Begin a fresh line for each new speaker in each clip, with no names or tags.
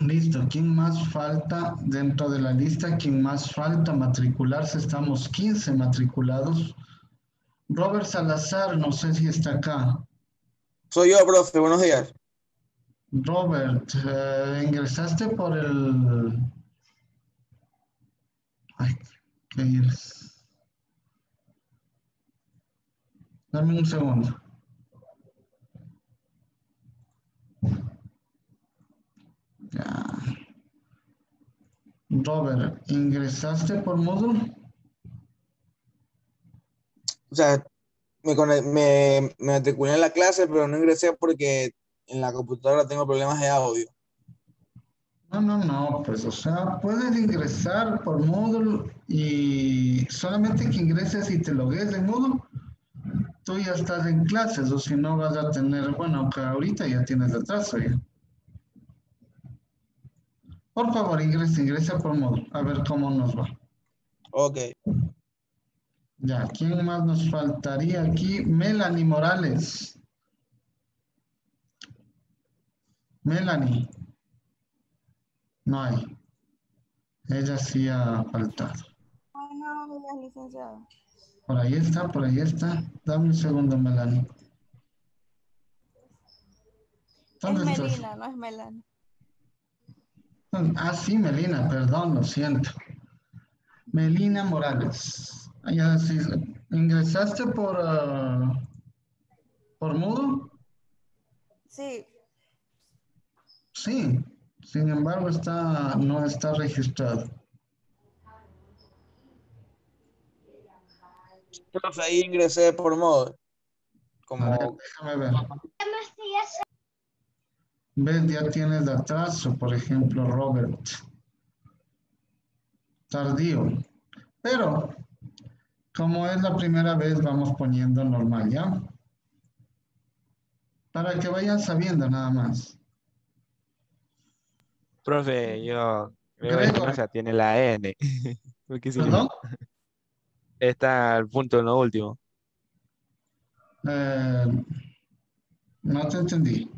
Listo, ¿quién más falta dentro de la lista? ¿Quién más falta matricularse? Estamos 15 matriculados. Robert Salazar, no sé si está acá.
Soy yo, profe, buenos días.
Robert, eh, ingresaste por el... Ay, ¿qué es? Dame un segundo. Ya. Robert, ¿ingresaste por módulo?
O sea, me, me, me matriculé en la clase, pero no ingresé porque en la computadora tengo problemas de audio.
No, no, no, pues o sea, puedes ingresar por módulo y solamente que ingreses y te logues en módulo, tú ya estás en clases o si no vas a tener, bueno, aunque ahorita ya tienes atraso ya. Por favor, ingresa, ingresa por módulo, a ver cómo nos va.
Ok.
Ya, ¿quién más nos faltaría aquí? Melanie Morales. Melanie. No hay. Ella sí ha faltado.
Buenos días, licenciado.
Por ahí está, por ahí está. Dame un segundo, Melanie.
Es
¿Dónde estás?
Melina, no es Melanie.
Ah, sí, Melina, perdón, lo siento. Melina Morales. Ah, ya sí, ¿Ingresaste por, ah, por Moodle?
Sí,
Sí. Sin embargo, está, no está registrado.
Profe, ahí ingresé por modo. Como,
A ver, déjame ver. ¿Ves? Ya tienes atraso, por ejemplo, Robert. Tardío. Pero, como es la primera vez, vamos poniendo normal, ¿ya? Para que vayan sabiendo nada más.
Profe, yo creo que
Gregor.
no se tiene la N.
¿Perdón?
está al punto en lo último.
Eh, no te entendí.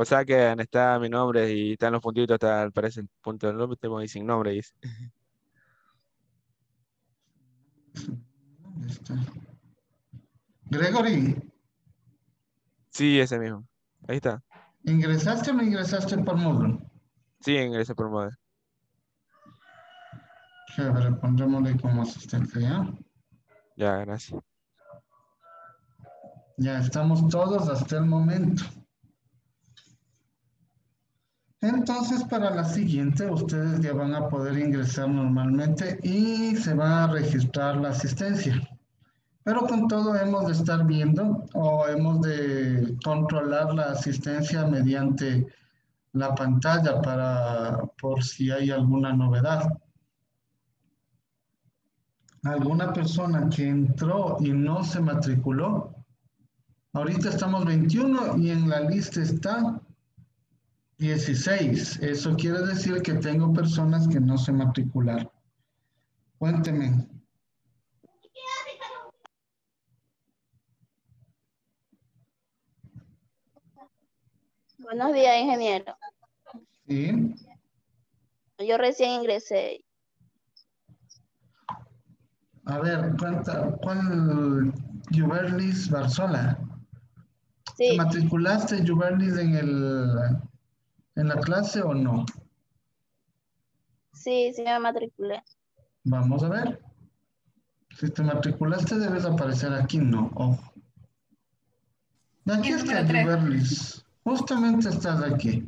O sea que está mi nombre y están los puntitos, está, aparece el punto del último y sin nombre. Dice.
¿Dónde está? Gregory,
Sí, ese mismo. Ahí está.
¿ingresaste o no ingresaste por módulo?
Sí, ingresé por moda.
Chévere, pondrémosle como asistente, ¿ya?
Ya, gracias.
Ya estamos todos hasta el momento. Entonces, para la siguiente, ustedes ya van a poder ingresar normalmente y se va a registrar la asistencia. Pero con todo hemos de estar viendo o hemos de controlar la asistencia mediante la pantalla para por si hay alguna novedad. Alguna persona que entró y no se matriculó, Ahorita estamos 21 y en la lista está 16. Eso quiere decir que tengo personas que no se matricularon. Cuénteme.
Buenos días, ingeniero.
Sí.
Yo recién ingresé.
A ver, cuenta, ¿cuál Juberlis Barzola? ¿Te
Sí,
matriculaste Juberlis en el en la clase o no?
sí, sí me matriculé.
Vamos a ver. Si te matriculaste debes aparecer aquí, no, ojo. Aquí está. Juberlis. Justamente estás aquí.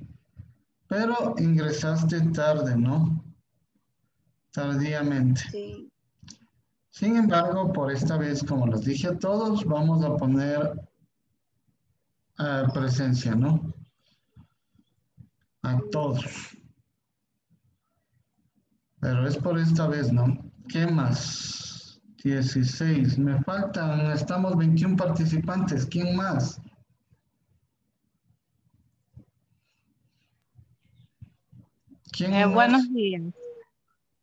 Pero ingresaste tarde, ¿no? Tardíamente.
Sí.
Sin embargo, por esta vez, como les dije a todos, vamos a poner eh, presencia, ¿no? A todos. Pero es por esta vez, ¿no? ¿Qué más? 16. Me faltan, estamos 21 participantes. ¿Quién más? ¿Quién
Eh,
no-
buenos días.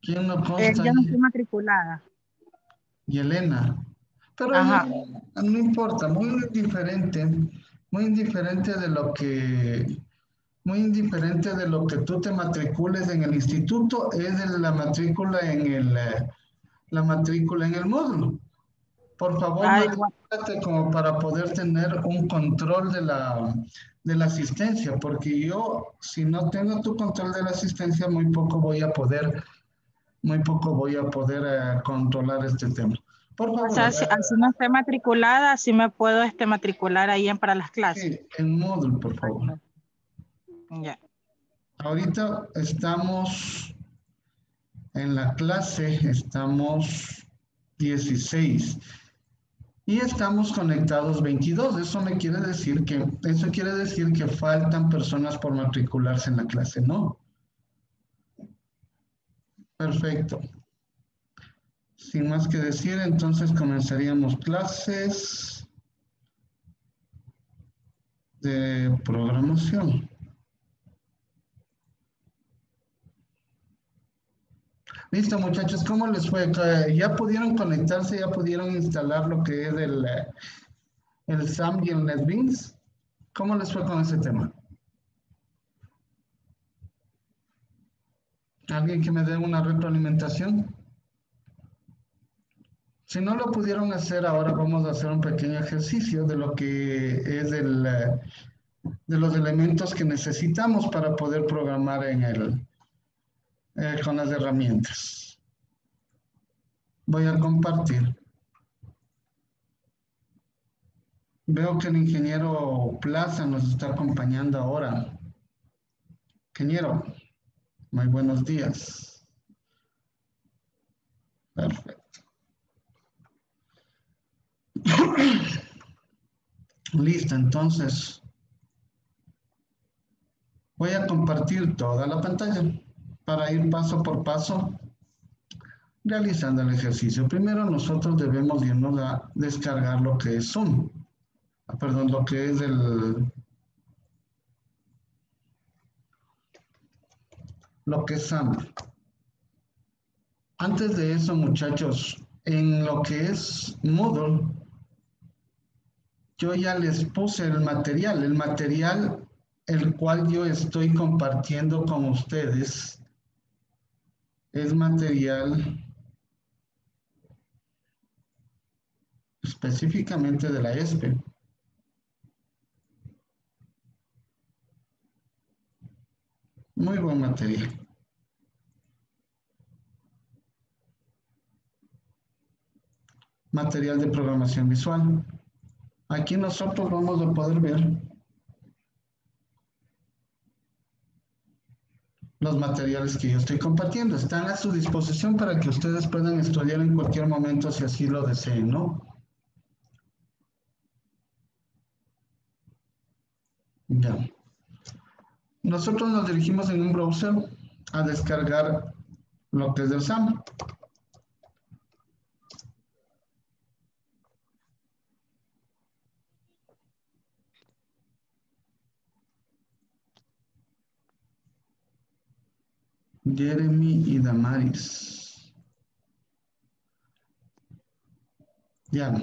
¿Quién no
Eh,
consta
yo no estoy matriculada.
y Elena. Pero
Ajá.
no, no importa, muy diferente, muy diferente de lo que, muy indiferente de lo que tú te matricules en el instituto, es de la matrícula en el, eh, la matrícula en el módulo. Por favor. Fíjate, como para poder tener un control de la, de la asistencia, porque yo, si no tengo tu control de la asistencia, muy poco voy a poder, muy poco voy a poder eh, controlar este tema. Por favor,
O sea, si, así no esté matriculada, sí me puedo este, matricular ahí en para las clases.
sí, en módulo, por favor.
Ya.
Ahorita estamos en la clase, estamos 16 y estamos conectados 22. Eso me quiere decir que, eso quiere decir que faltan personas por matricularse en la clase, ¿no? Perfecto. Sin más que decir, entonces comenzaríamos clases de programación. Listo, muchachos, ¿cómo les fue? Eh, ¿Ya pudieron conectarse? ¿Ya pudieron instalar lo que es el, eh, el SAM y el NetBeans? ¿Cómo les fue con ese tema? ¿Alguien que me dé una retroalimentación? Si no lo pudieron hacer, ahora vamos a hacer un pequeño ejercicio de lo que es el, eh, de los elementos que necesitamos para poder programar en el, eh, con las herramientas. Voy a compartir. Veo que el ingeniero Plaza nos está acompañando ahora. Ingeniero, muy buenos días. Perfecto. Listo, entonces voy a compartir toda la pantalla para ir paso por paso realizando el ejercicio. Primero nosotros debemos irnos a descargar lo que es Zoom. Ah, Perdón, lo que es el... Lo que es SAM. Antes de eso, muchachos, en lo que es Moodle, yo ya les puse el material, el material el cual yo estoy compartiendo con ustedes es material específicamente de la ESPE. Muy buen material. Material de programación visual. Aquí nosotros vamos a poder ver los materiales que yo estoy compartiendo. Están a su disposición para que ustedes puedan estudiar en cualquier momento si así lo deseen, ¿no? Ya. Nosotros nos dirigimos en un browser a descargar lo que es del SAM. Jeremy y Damaris. Ya.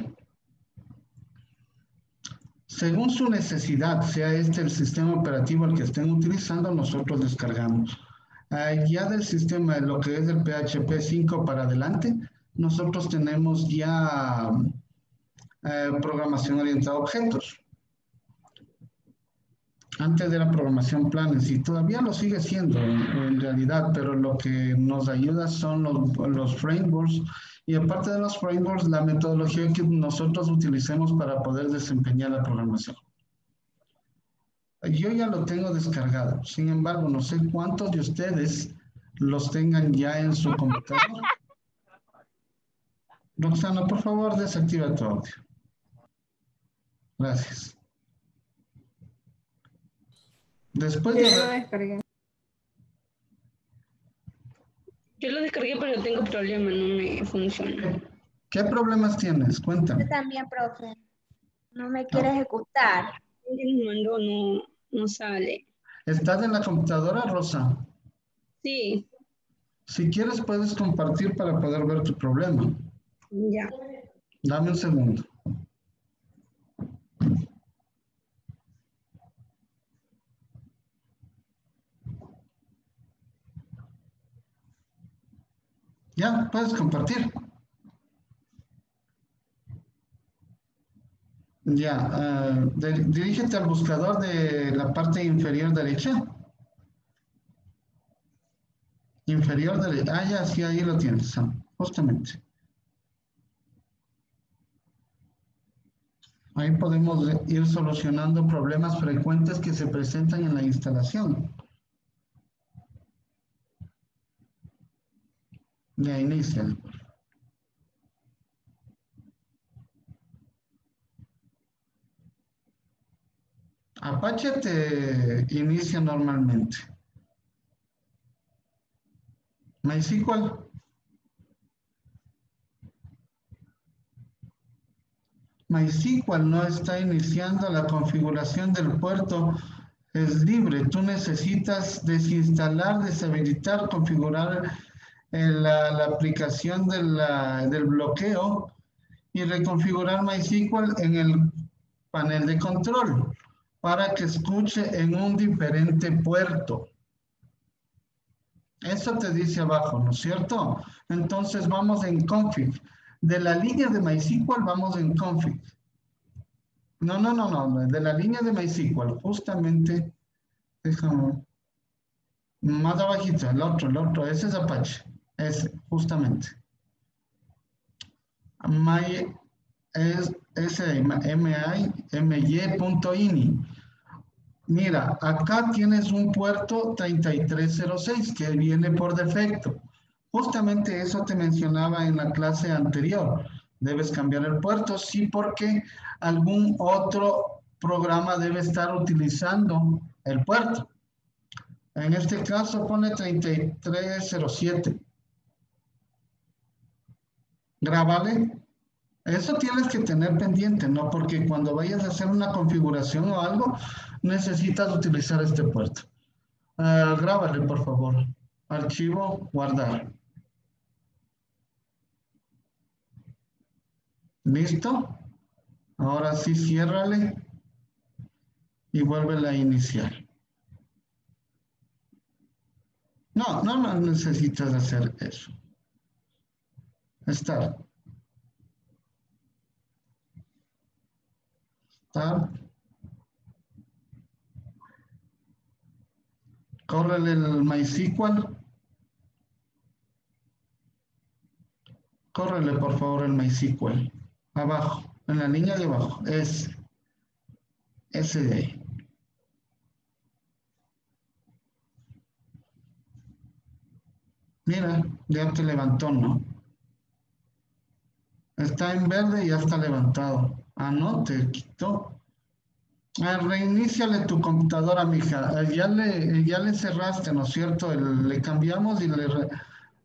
Según su necesidad, sea este el sistema operativo el que estén utilizando, nosotros descargamos. Ya del sistema, lo que es el PHP 5 para adelante, nosotros tenemos ya eh, programación orientada a objetos. Antes de la programación planes y todavía lo sigue siendo en, realidad, pero lo que nos ayuda son los, los frameworks y aparte de los frameworks, la metodología que nosotros utilicemos para poder desempeñar la programación. Yo ya lo tengo descargado, sin embargo, no sé cuántos de ustedes los tengan ya en su computador. Roxana, por favor, desactiva tu audio. Gracias. Después de
Yo lo descargué.
Yo lo descargué, pero tengo problema, no me funciona.
¿Qué problemas tienes? Cuéntame.
Yo también, profe. No me quiere ejecutar.
Alguien mandó, no, no sale.
¿Estás en la computadora, Rosa?
Sí,
Si quieres, puedes compartir para poder ver tu problema.
ya.
Dame un segundo. Ya, puedes compartir. Ya, ah, de- dirígete al buscador de la parte inferior derecha. Inferior derecha. Ah, ya, sí, ahí lo tienes, Sam, justamente. Ahí podemos ir solucionando problemas frecuentes que se presentan en la instalación. Ya inicia. Apache te inicia normalmente. MySQL. MySQL no está iniciando la configuración del puerto. Es libre. Tú necesitas desinstalar, deshabilitar, configurar la, la aplicación de la- del bloqueo y reconfigurar MySQL en el panel de control para que escuche en un diferente puerto. Eso te dice abajo, ¿no es cierto? Entonces vamos en config. De la línea de MySQL vamos en config. No, no, no, no, de la línea de MySQL, justamente, déjame, más abajito, el otro, el otro, ese es Apache, ese, justamente. My, es, ese, my.ini. Mira, acá tienes un puerto 3306 que viene por defecto. Justamente eso te mencionaba en la clase anterior. Debes cambiar el puerto, sí, porque algún otro programa debe estar utilizando el puerto. En este caso pone 3307. Grábale. Eso tienes que tener pendiente, ¿no? Porque cuando vayas a hacer una configuración o algo, necesitas utilizar este puerto. Ah, grábale, por favor. Archivo, guardar. ¿Listo? Ahora sí, ciérrale y vuélvela a iniciar. No, no, no necesitas hacer eso. Start. Start. Córrele el MySQL. Córrele, por favor, el MySQL. Abajo, en la línea de abajo. Es ese. Mira, ya te levantó, ¿no? Está en verde y ya está levantado. Ah, no, te quitó. Ah, reiníciale tu computadora, mija. Eh, Ya le, ya le cerraste, ¿no es cierto? Le cambiamos y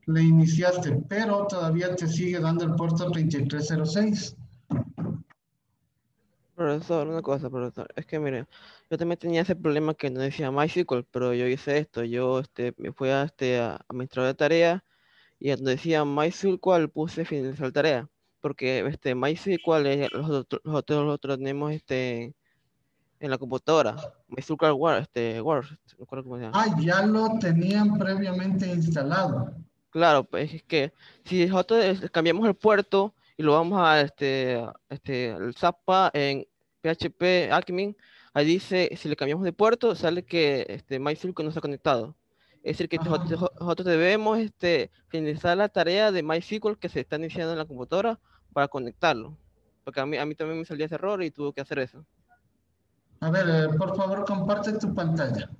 le iniciaste, pero todavía te sigue dando el puerto 3306.
Profesor, una cosa, profesor. Es que mire, yo también tenía ese problema que no decía MySQL, pero yo hice esto. Yo este, me fui a este a administrador de tarea y donde decía MySQL puse finalizar tarea. Porque este MySQL eh, los otros los otros los tenemos este en la computadora. MySQL Word, este Word, no me acuerdo cómo se llama.
Ah, ya lo tenían previamente instalado.
Claro, pues es que si nosotros es- cambiamos el puerto y lo vamos a este, este el Zappa en PHP admin, ahí dice si le cambiamos de puerto, sale que este MySQL no está conectado. Es decir, que nosotros, nosotros debemos este, finalizar la tarea de MySQL que se está iniciando en la computadora para conectarlo. Porque a mí, a mí también me salía ese error y tuve que hacer eso.
A ver, eh, por favor, comparte tu pantalla.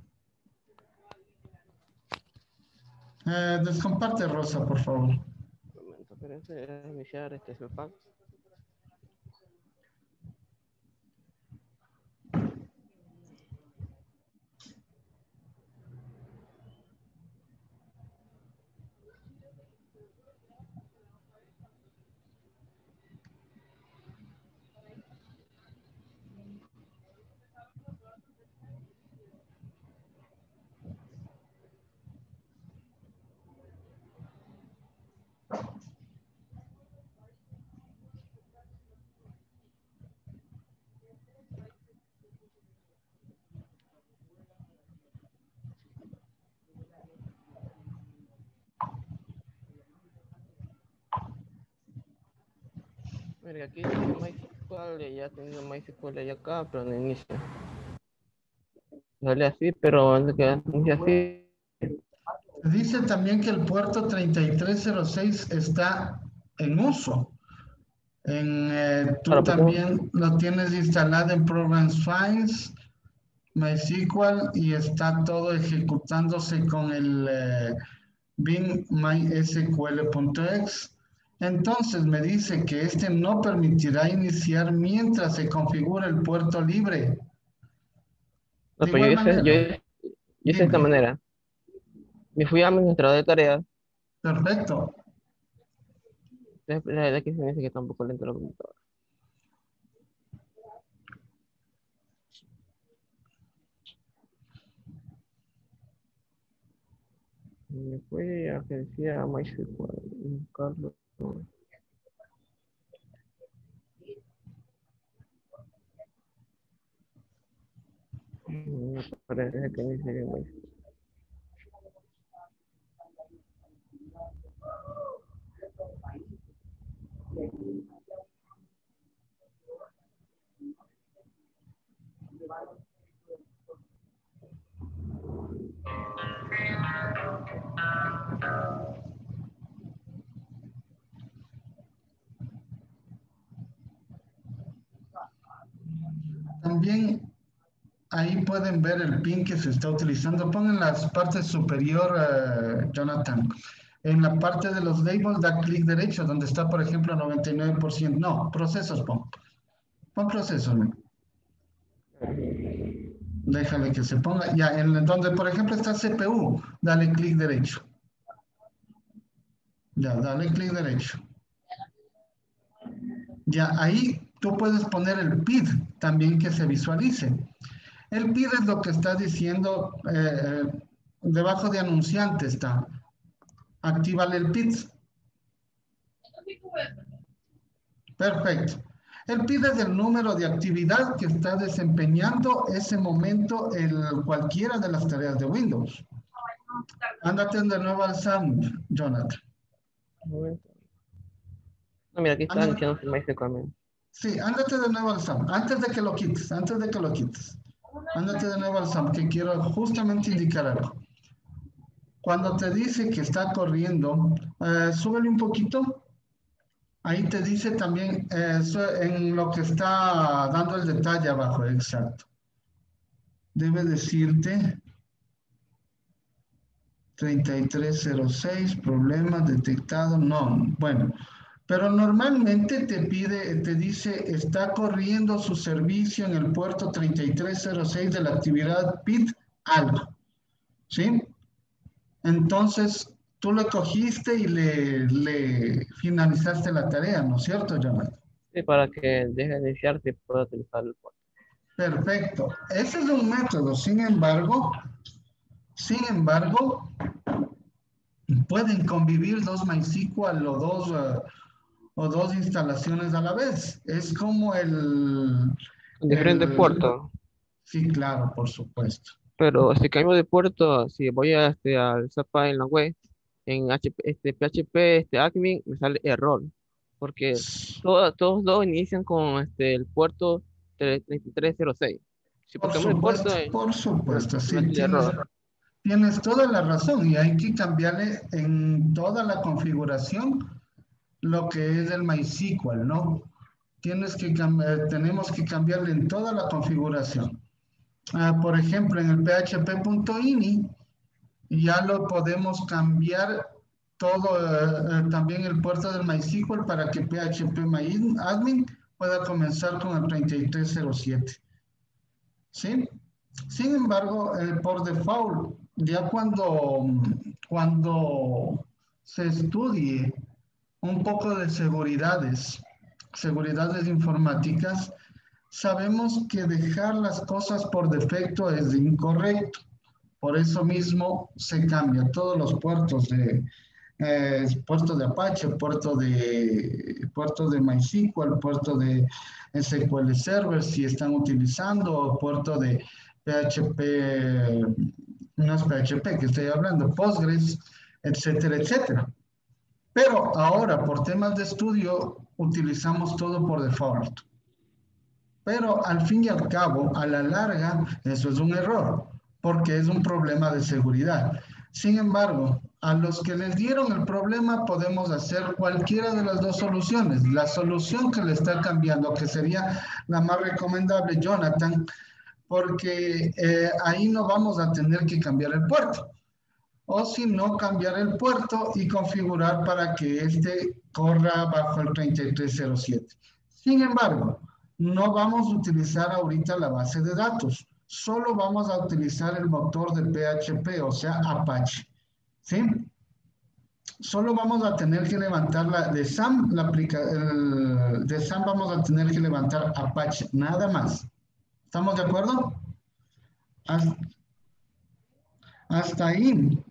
Eh, descomparte, Rosa, por favor.
Un momento, espérense, iniciar este. Aquí dice MySQL y ya tengo MySQL ahí acá, pero no inicia. Sale así, pero antes que así.
Dice también que el puerto 3306 está en uso. En, eh, tú
pero-
también lo tienes instalado en Programs Files, MySQL y está todo ejecutándose con el eh, bin mysql.exe. Entonces me dice que este no permitirá iniciar mientras se configura el puerto libre.
No, pero yo hice, yo, hice- yo hice de esta manera. Me fui a administrador de tareas.
Perfecto.
La verdad que se me dice que está un poco lento la computadora. Me fui a que decía MySQL. Buscarlo. No parece que dice que MySQL.
También ahí pueden ver el pin que se está utilizando. Pongan la parte superior, eh, Jonathan. En la parte de los labels da clic derecho, donde está, por ejemplo, 99%. No, procesos, pon. Pon procesos, ¿no? Déjale que se ponga. Ya, en donde, por ejemplo, está CPU, dale clic derecho. Ya, dale clic derecho. Ya, ahí tú puedes poner el PID también que se visualice. El PID es lo que está diciendo, eh, debajo de anunciante está. Actívale el PID. Perfecto. El PID es el número de actividad que está desempeñando ese momento en cualquiera de las tareas de Windows. Ándate de nuevo al SAM, Jonathan.
No, mira, aquí está
Anda-
iniciando el MySQL.
Sí, ándate de nuevo al SAM, antes de que lo quites, antes de que lo quites. Ándate de nuevo al SAM, que quiero justamente indicar algo. Cuando te dice que está corriendo, eh, súbele un poquito. Ahí te dice también eh, en lo que está dando el detalle abajo, exacto. Debe decirte 3306, problemas detectados, no, bueno. Pero normalmente te pide, te dice, está corriendo su servicio en el puerto 3306 de la actividad PIT algo. ¿Sí? Entonces, tú le cogiste y le, le finalizaste la tarea, ¿no es cierto, Jonathan?
Sí, para que deje de iniciarse y pueda utilizar el puerto.
Perfecto. Ese es un método. Sin embargo, sin embargo, pueden convivir dos MySQL o dos, o dos instalaciones a la vez. Es como el...
En diferentes
el-
puertos.
Sí, claro, por supuesto.
Pero si cambio de puerto, si voy a este, al Zapa en la web, en HP, este, PHP, este admin, me sale error. Porque todo- todos dos inician con este, el puerto 3306. Si
Por
puerto,
supuesto,
eh,
por supuesto, sí. Tienes,
error.
tienes toda la razón y hay que cambiarle en toda la configuración lo que es el MySQL, ¿no? Tienes que cambiar, tenemos que cambiarle en toda la configuración. Ah, por ejemplo, en el php.ini ya lo podemos cambiar todo, eh, eh, también el puerto del MySQL para que PHP admin pueda comenzar con el 3307. ¿Sí? Sin embargo, eh, por default, ya cuando, cuando se estudie un poco de seguridades, seguridades informáticas, sabemos que dejar las cosas por defecto es incorrecto. Por eso mismo se cambia todos los puertos de eh, puerto de Apache, puerto de puerto de MySQL, puerto de SQL Server si están utilizando, puerto de PHP, no es PHP que estoy hablando, Postgres, etcétera, etcétera. Pero ahora, por temas de estudio, utilizamos todo por default. Pero al fin y al cabo, a la larga, eso es un error, porque es un problema de seguridad. Sin embargo, a los que les dieron el problema podemos hacer cualquiera de las dos soluciones. La solución que le está cambiando, que sería la más recomendable, Jonathan, porque eh, ahí no vamos a tener que cambiar el puerto. O si no, cambiar el puerto y configurar para que este corra bajo el 3307. Sin embargo, no vamos a utilizar ahorita la base de datos. Solo vamos a utilizar el motor de PHP, o sea, Apache. ¿Sí? Solo vamos a tener que levantar la de SAM, la aplica, el, de SAM vamos a tener que levantar Apache, nada más. ¿Estamos de acuerdo? Hasta ahí.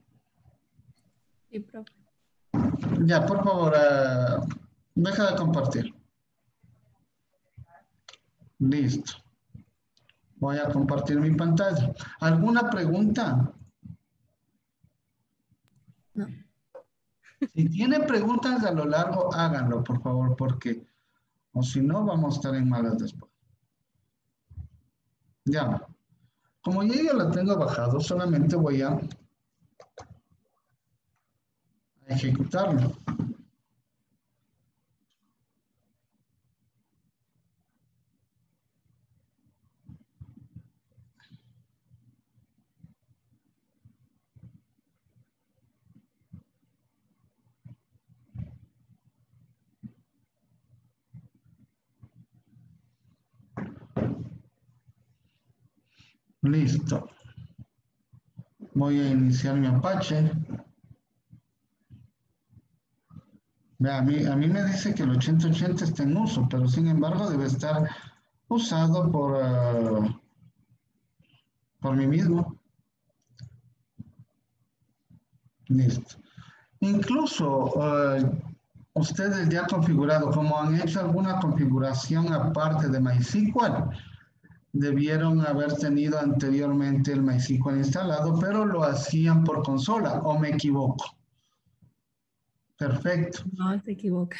Sí, profe.
Ya, por favor, uh, deja de compartir. Listo. Voy a compartir mi pantalla. ¿Alguna pregunta?
No.
Si tiene preguntas a lo largo, háganlo, por favor, porque o si no, vamos a estar en malas después. Ya. Como ya yo la tengo bajado, solamente voy a ejecutarlo. Listo. Voy a iniciar mi Apache. A, mí, me dice que el 8080 está en uso, pero sin embargo debe estar usado por, uh, por mí mismo. Listo. Incluso uh, ustedes ya configurado, como han hecho alguna configuración aparte de MySQL, debieron haber tenido anteriormente el MySQL instalado, pero lo hacían por consola, o me equivoco. Perfecto.
No, se equivoca.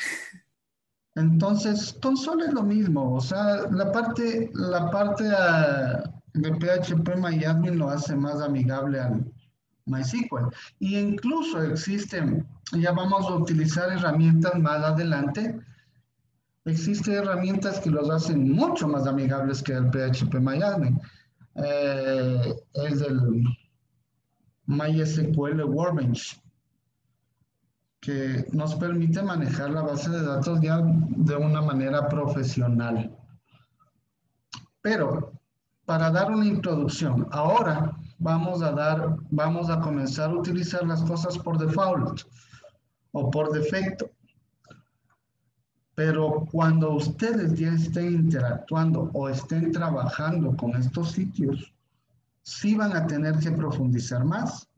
Entonces, consola es lo mismo, o sea, la parte, la parte uh, de PHP MyAdmin lo hace más amigable al MySQL. Y incluso existen, ya vamos a utilizar herramientas más adelante, existen herramientas que los hacen mucho más amigables que el PHP MyAdmin. Eh, es el MySQL Workbench que nos permite manejar la base de datos ya de una manera profesional. Pero para dar una introducción, ahora vamos a dar, vamos a comenzar a utilizar las cosas por default o por defecto. Pero cuando ustedes ya estén interactuando o estén trabajando con estos sitios, sí van a tener que profundizar más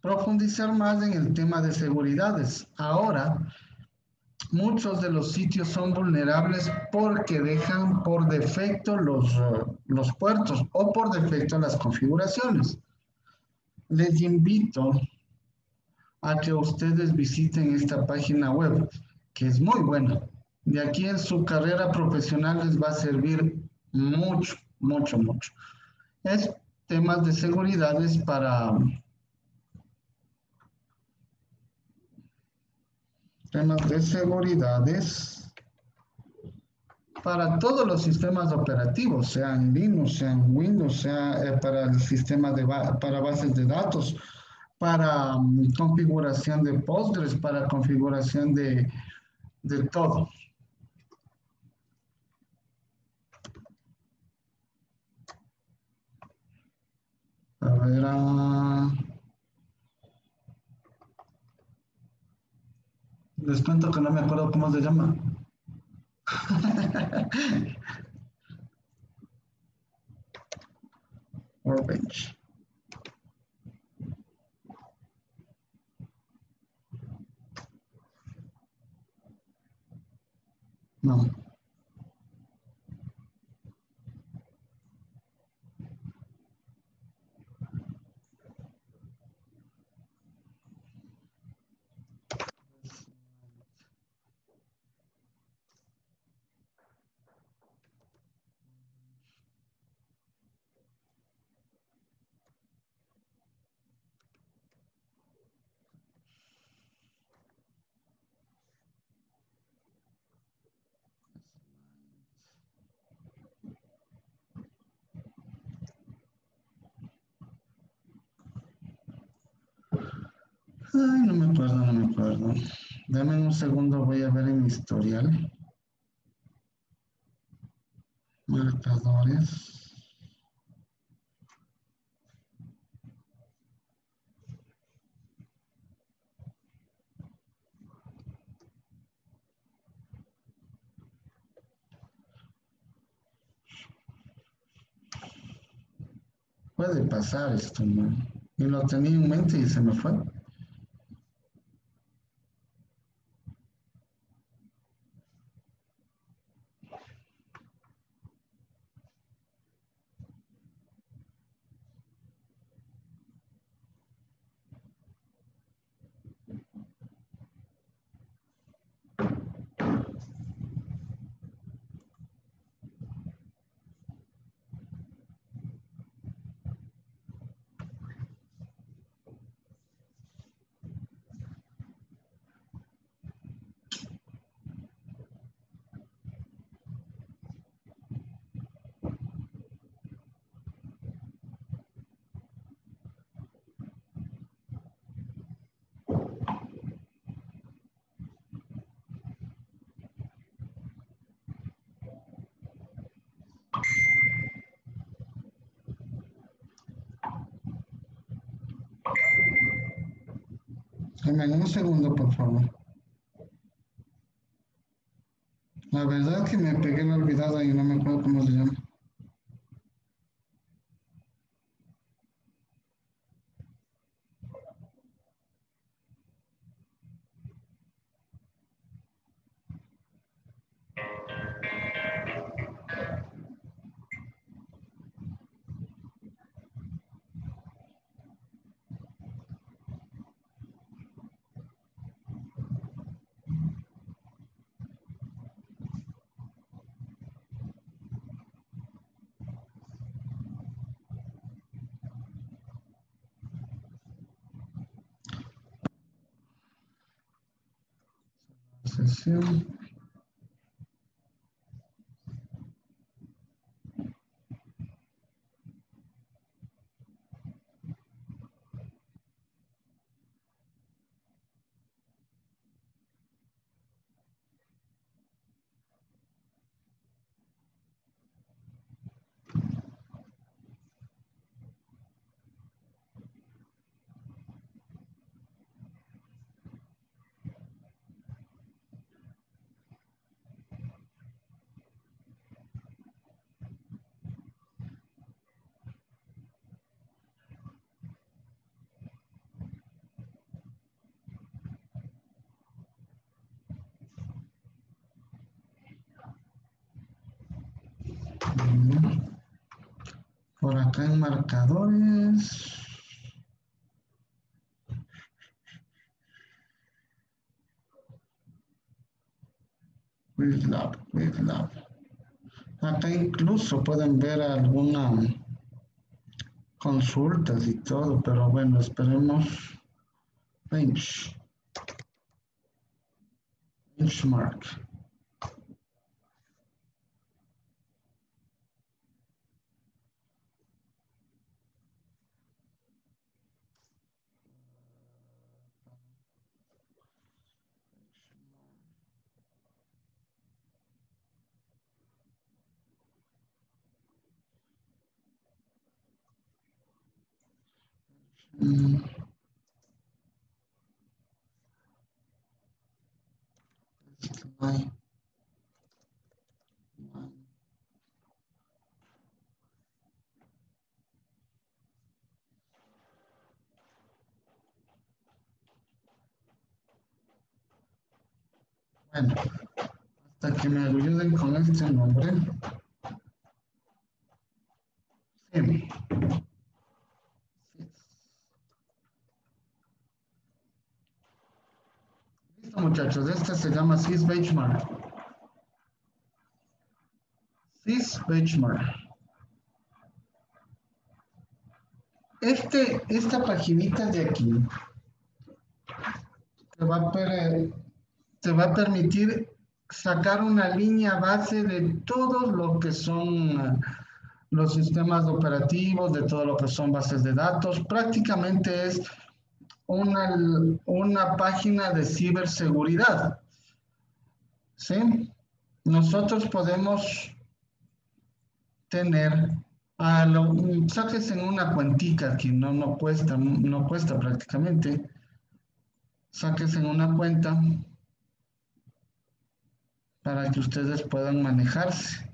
profundizar más en el tema de seguridades. Ahora, muchos de los sitios son vulnerables porque dejan por defecto los, los puertos o por defecto las configuraciones. Les invito a que ustedes visiten esta página web, que es muy buena. De aquí en su carrera profesional les va a servir mucho, mucho, mucho. Es temas de seguridades para temas de seguridades para todos los sistemas operativos, sean Linux, sean Windows, sea eh, para el sistema de para bases de datos, para um, configuración de Postgres, para configuración de, de todo. A ver, uh, Les cuento que no me acuerdo cómo se llama. Workbench. No. Ay, no me acuerdo, no me acuerdo. Dame un segundo, voy a ver en mi historial. Marcadores. Puede pasar esto, ¿no? Y lo tenía en mente y se me fue. Dame un segundo, por favor. La verdad que me pegué la olvidada y no me acuerdo cómo se llama. fulfilled Por acá en marcadores. Quizlab, Quizlab. Acá incluso pueden ver alguna consultas y todo, pero bueno, esperemos. Bench. Benchmark. Hasta que me ayuden con este nombre. Sí. Listo, muchachos, este se llama Sys Benchmark. Sys Benchmark. Este, esta paginita de aquí te va, a te va a permitir sacar una línea base de todo lo que son eh, los sistemas operativos, de todo lo que son bases de datos. Prácticamente es una, una página de ciberseguridad. ¿Sí? Nosotros podemos tener a lo, saques en una cuentica que no, no cuesta, no cuesta prácticamente. Saques en una cuenta para que ustedes puedan manejarse.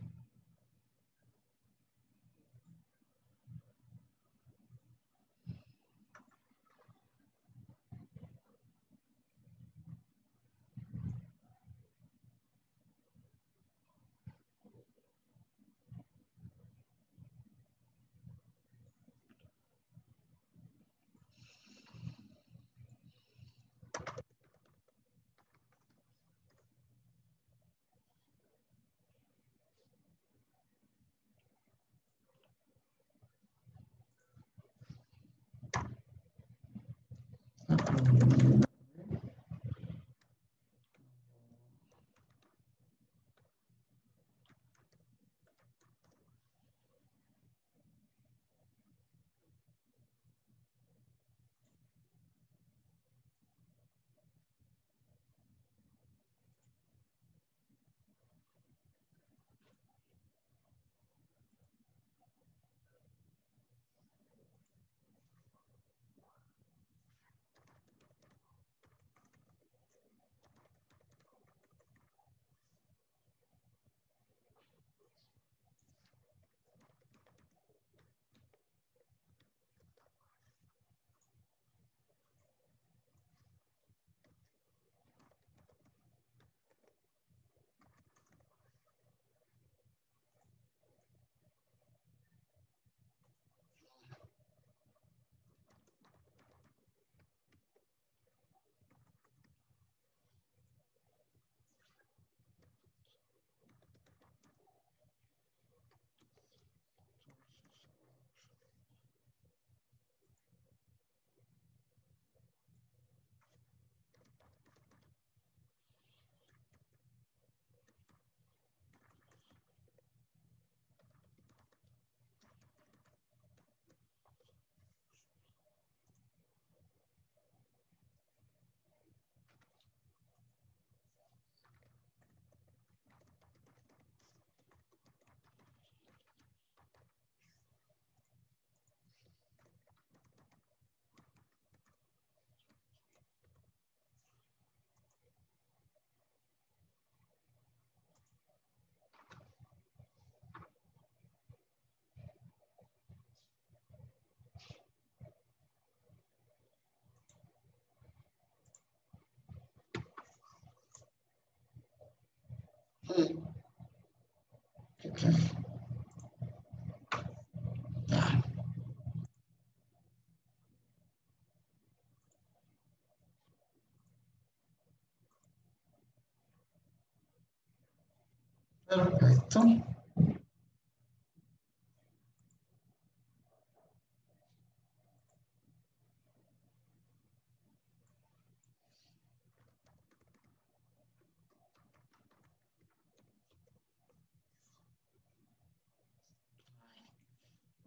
Perfecto.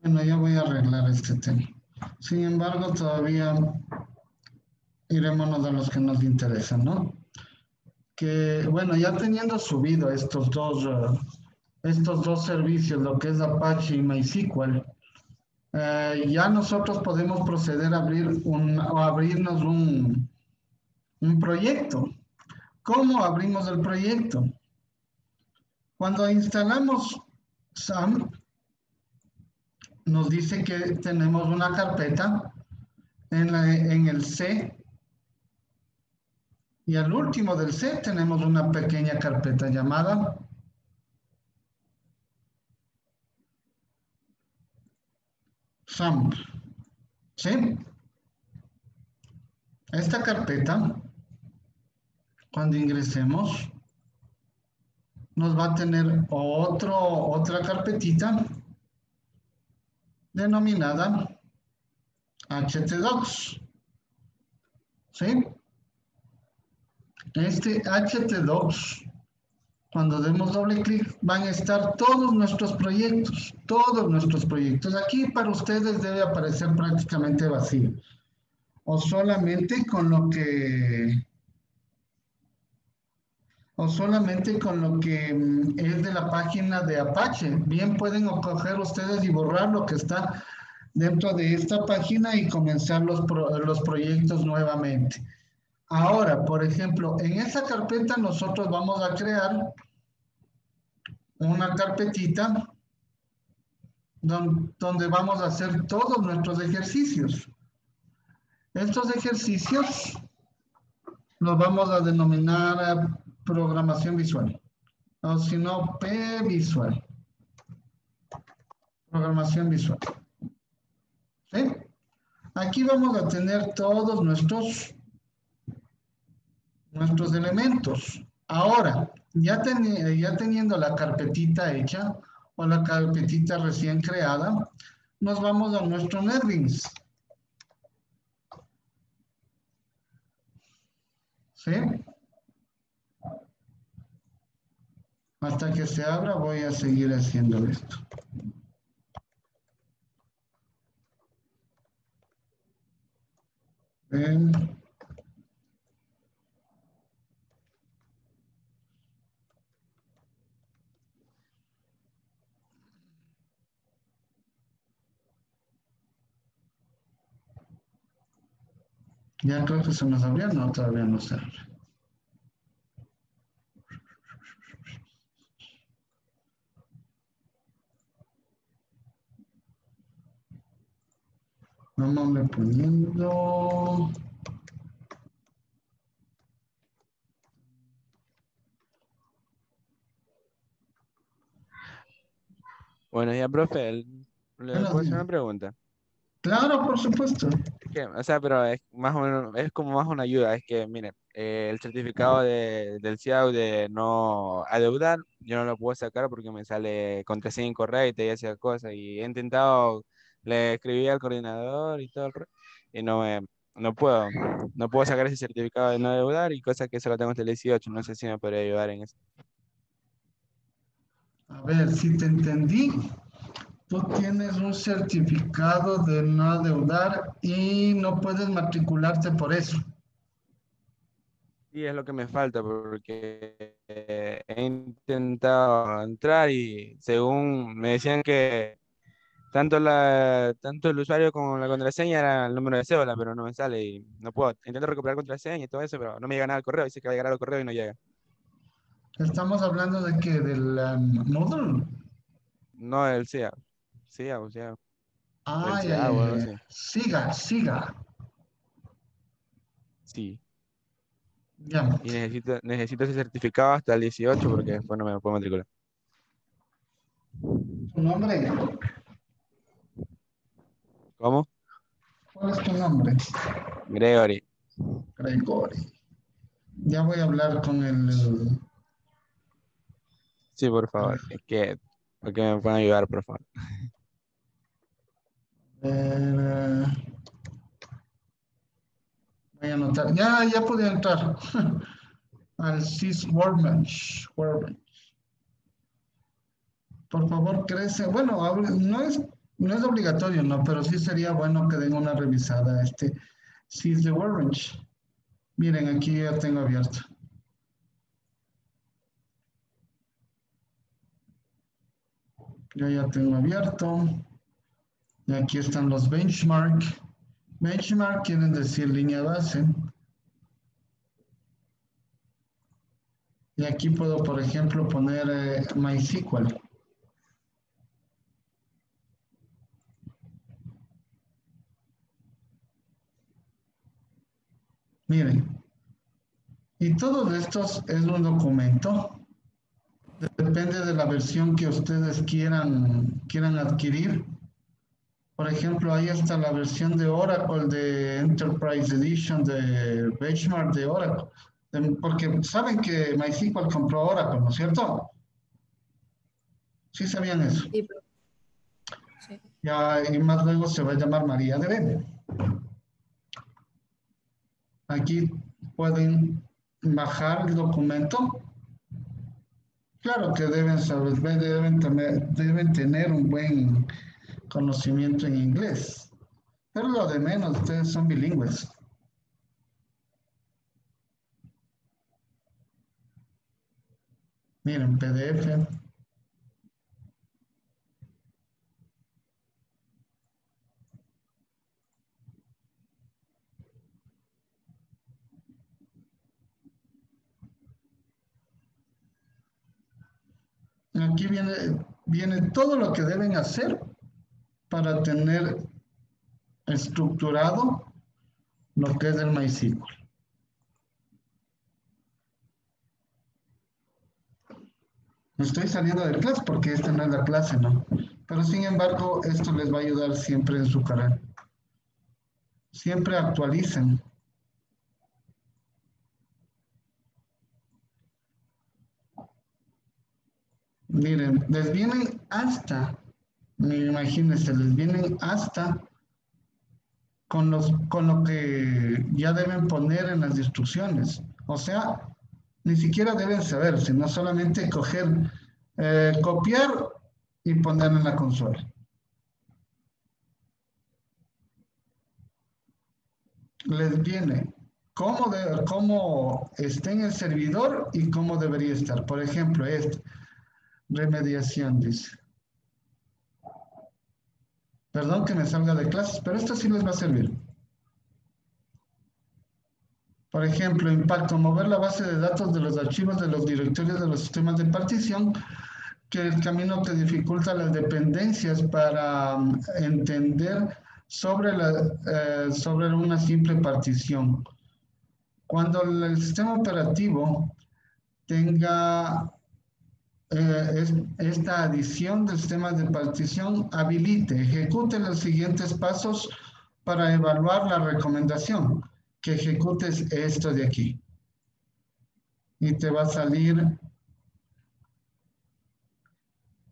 Bueno, ya voy a arreglar este tema. Sin embargo, todavía iremos a los que nos interesan, ¿no? Que, bueno, ya teniendo subido estos dos, eh, estos dos servicios, lo que es Apache y MySQL, eh, ya nosotros podemos proceder a abrir un, o abrirnos un, un proyecto. ¿Cómo abrimos el proyecto? Cuando instalamos SAM, nos dice que tenemos una carpeta en, en el C y al último del C tenemos una pequeña carpeta llamada SAMP. ¿Sí? Esta carpeta, cuando ingresemos, nos va a tener otro, otra carpetita denominada htdocs. ¿Sí? Este htdocs, cuando demos doble clic, van a estar todos nuestros proyectos, todos nuestros proyectos. Aquí para ustedes debe aparecer prácticamente vacío. o solamente con lo que o solamente con lo que mm, es de la página de Apache. Bien pueden coger ustedes y borrar lo que está dentro de esta página y comenzar los, los proyectos nuevamente. Ahora, por ejemplo, en esa carpeta nosotros vamos a crear una carpetita don- donde vamos a hacer todos nuestros ejercicios. Estos ejercicios los vamos a denominar programación visual, o si no, P visual. Programación visual. ¿Sí? Aquí vamos a tener todos nuestros, nuestros elementos. Ahora, ya, teni- ya teniendo la carpetita hecha o la carpetita recién creada, nos vamos a nuestro NetBeans. ¿Sí? Hasta que se abra voy a seguir haciendo esto. Ya creo que se nos abrió, no, todavía no se abre. Vámonos poniendo.
Bueno, ya, profe, le
Buenos
puedo hacer una pregunta.
Claro, por supuesto.
Es que, o sea, pero es más o menos, es como más una ayuda. Es que, mire, eh, el certificado de, del CIAU de no adeudar, yo no lo puedo sacar porque me sale contraseña incorrecta y esas cosas. Y he intentado, le escribí al coordinador y todo el re- y no me, no puedo, no puedo sacar ese certificado de no adeudar y cosas que solo tengo hasta el 18. No sé si me podría ayudar en eso.
A ver, si te entendí, tú tienes un certificado de no adeudar y no puedes matricularte por eso.
Sí, es lo que me falta porque he intentado entrar y según me decían que tanto la tanto el usuario como la contraseña era el número de cédula, pero no me sale y no puedo. Intento recuperar contraseña y todo eso, pero no me llega nada al correo. Dice que va a llegar al correo y no llega.
Estamos hablando de que del um, Moodle.
No, el CIA. CIA, o sea.
Ah, ya, ya,
así.
Siga, siga.
Sí.
Ya.
Y necesito, necesito ese certificado hasta el 18 porque después no me puedo matricular.
¿Tu nombre?
¿Cómo?
¿Cuál es tu nombre?
Gregory.
Gregory. Ya voy a hablar con el...
Sí, por favor. Es que, porque me pueden ayudar, por favor.
eh, voy a anotar. Ya, ya pude entrar. Al CIS Workbench. Workbench. Por favor, crece. Bueno, no es, no es obligatorio, no, pero sí sería bueno que den una revisada a este CIS de Workbench. Miren, aquí ya tengo abierto. Yo ya tengo abierto. Y aquí están los benchmark. Benchmark quieren decir línea base. Y aquí puedo, por ejemplo, poner eh, MySQL. Miren. Y todos estos es un documento. Depende de la versión que ustedes quieran, quieran adquirir. Por ejemplo, ahí está la versión de Oracle de Enterprise Edition de Benchmark de Oracle. De- Porque saben que MySQL compró Oracle, ¿no es cierto? Sí sabían eso.
Sí.
Ya, y más luego se va a llamar María de Ben. Aquí pueden bajar el documento. Claro que deben saber, deben, deben tener un buen conocimiento en inglés. Pero lo de menos, ustedes son bilingües. Miren, PDF. Aquí viene, viene todo lo que deben hacer para tener estructurado lo que es el MySQL. Estoy saliendo de clase porque esta no es la clase, ¿no? Pero sin embargo, esto les va a ayudar siempre en su carrera. Siempre actualicen. Miren, les vienen hasta, imagínense, les vienen hasta con, los, con lo que ya deben poner en las instrucciones. O sea, ni siquiera deben saber, sino solamente coger, eh, copiar y poner en la consola. Les viene cómo, de, cómo está en el servidor y cómo debería estar. Por ejemplo, este, remediación, dice. Perdón que me salga de clases, pero esto sí les va a servir. Por ejemplo, impacto, mover la base de datos de los archivos de los directorios de los sistemas de partición, que el camino que dificulta las dependencias para um, entender sobre, la, eh, sobre una simple partición. Cuando el sistema operativo tenga eh, es, esta adición de sistemas de partición habilite, ejecute los siguientes pasos para evaluar la recomendación, que ejecutes esto de aquí. Y te va a salir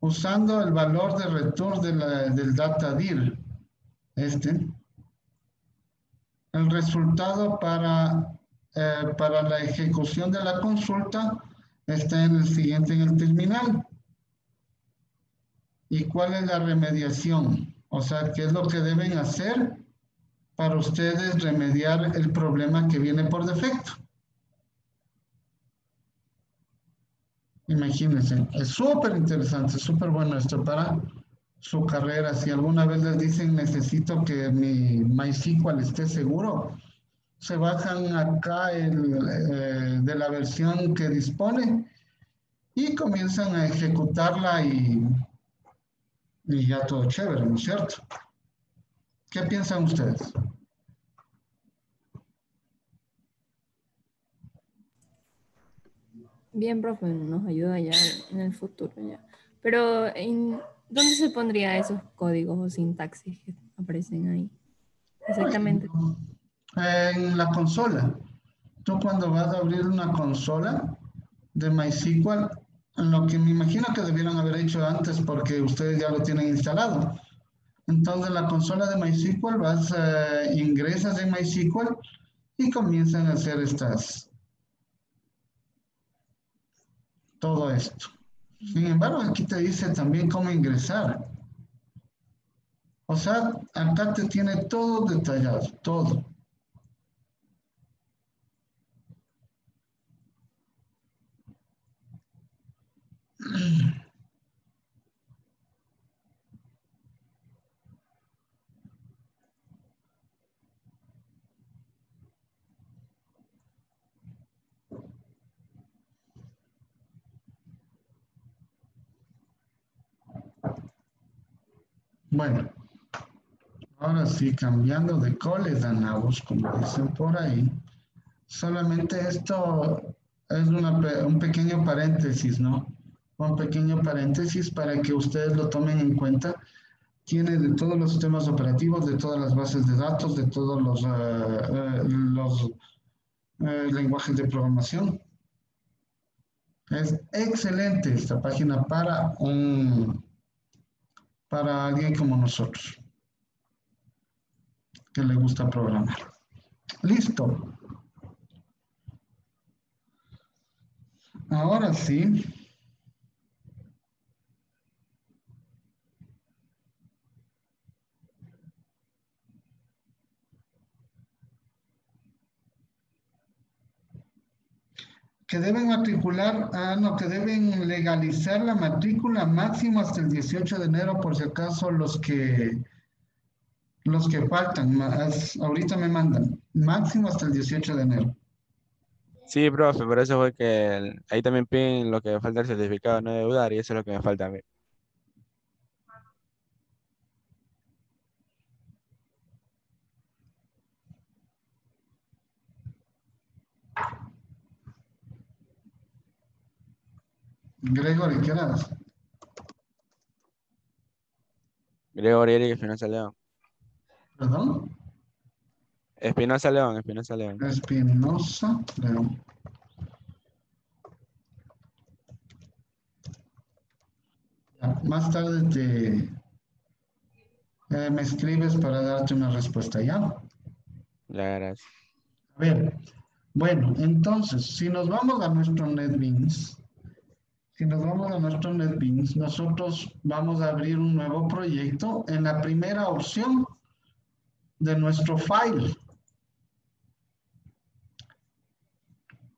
usando el valor de return de la, del data dir, este, el resultado para, eh, para la ejecución de la consulta está en el siguiente, en el terminal. ¿Y cuál es la remediación? O sea, ¿qué es lo que deben hacer para ustedes remediar el problema que viene por defecto? Imagínense, es súper interesante, súper bueno esto para su carrera. Si alguna vez les dicen necesito que mi MySQL esté seguro, se bajan acá el, eh, de la versión que dispone y comienzan a ejecutarla y, y ya todo chévere, ¿no es cierto? ¿Qué piensan ustedes?
Bien, profe, nos ayuda ya en el futuro ya. Pero, ¿en ¿dónde se pondría esos códigos o sintaxis que aparecen ahí? Exactamente.
En la consola. Tú cuando vas a abrir una consola de MySQL, lo que me imagino que debieron haber hecho antes porque ustedes ya lo tienen instalado. Entonces, la consola de MySQL, vas, eh, ingresas en MySQL y comienzan a hacer estas, todo esto. Sin embargo, aquí te dice también cómo ingresar. O sea, acá te tiene todo detallado, todo. Bueno, ahora sí, cambiando de coles a nabos, como dicen por ahí, solamente esto es un pequeño paréntesis, ¿no? Un pequeño paréntesis para que ustedes lo tomen en cuenta. Tiene de todos los sistemas operativos, de todas las bases de datos, de todos los, eh, eh, eh, lenguajes de programación. Es excelente esta página para un, para alguien como nosotros, que le gusta programar. Listo. Ahora sí. Que deben matricular, ah, no, que deben legalizar la matrícula máximo hasta el 18 de enero, por si acaso los que los que faltan, más, ahorita me mandan, máximo hasta el 18 de enero.
Sí, profe, por eso fue que ahí también piden lo que me falta el certificado no deudar y eso es lo que me falta a mí.
Gregory, ¿qué eras?
Gregorio Eric Espinosa León.
¿Perdón?
Espinosa León, Espinosa León.
Espinosa León. Más tarde te eh, me escribes para darte una respuesta, ¿ya?
Ya, gracias.
A ver, bueno, entonces, si nos vamos a nuestro NetBeans, si nos vamos a nuestro NetBeans, nosotros vamos a abrir un nuevo proyecto en la primera opción de nuestro file.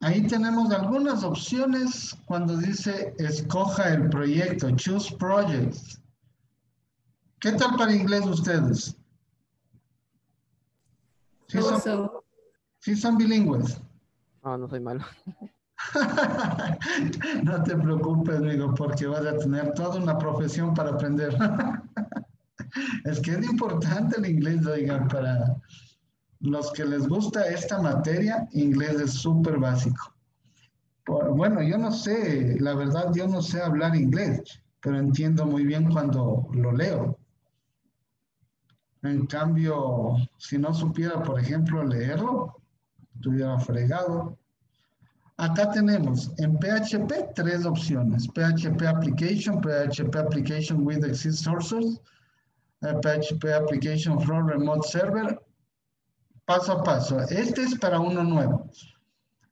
Ahí tenemos algunas opciones cuando dice escoja el proyecto, choose projects. ¿Qué tal para inglés ustedes? ¿Sí son,
Also,
sí son bilingües?
No, no soy malo.
No te preocupes, amigo, porque vas a tener toda una profesión para aprender. Es que es importante el inglés, oigan, para los que les gusta esta materia, inglés es súper básico. Bueno, yo no sé, la verdad, yo no sé hablar inglés, pero entiendo muy bien cuando lo leo. En cambio, si no supiera, por ejemplo, leerlo, estuviera fregado. Acá tenemos en PHP tres opciones. PHP Application, PHP Application with Exist Sources, eh, PHP Application from Remote Server. Paso a paso. Este es para uno nuevo.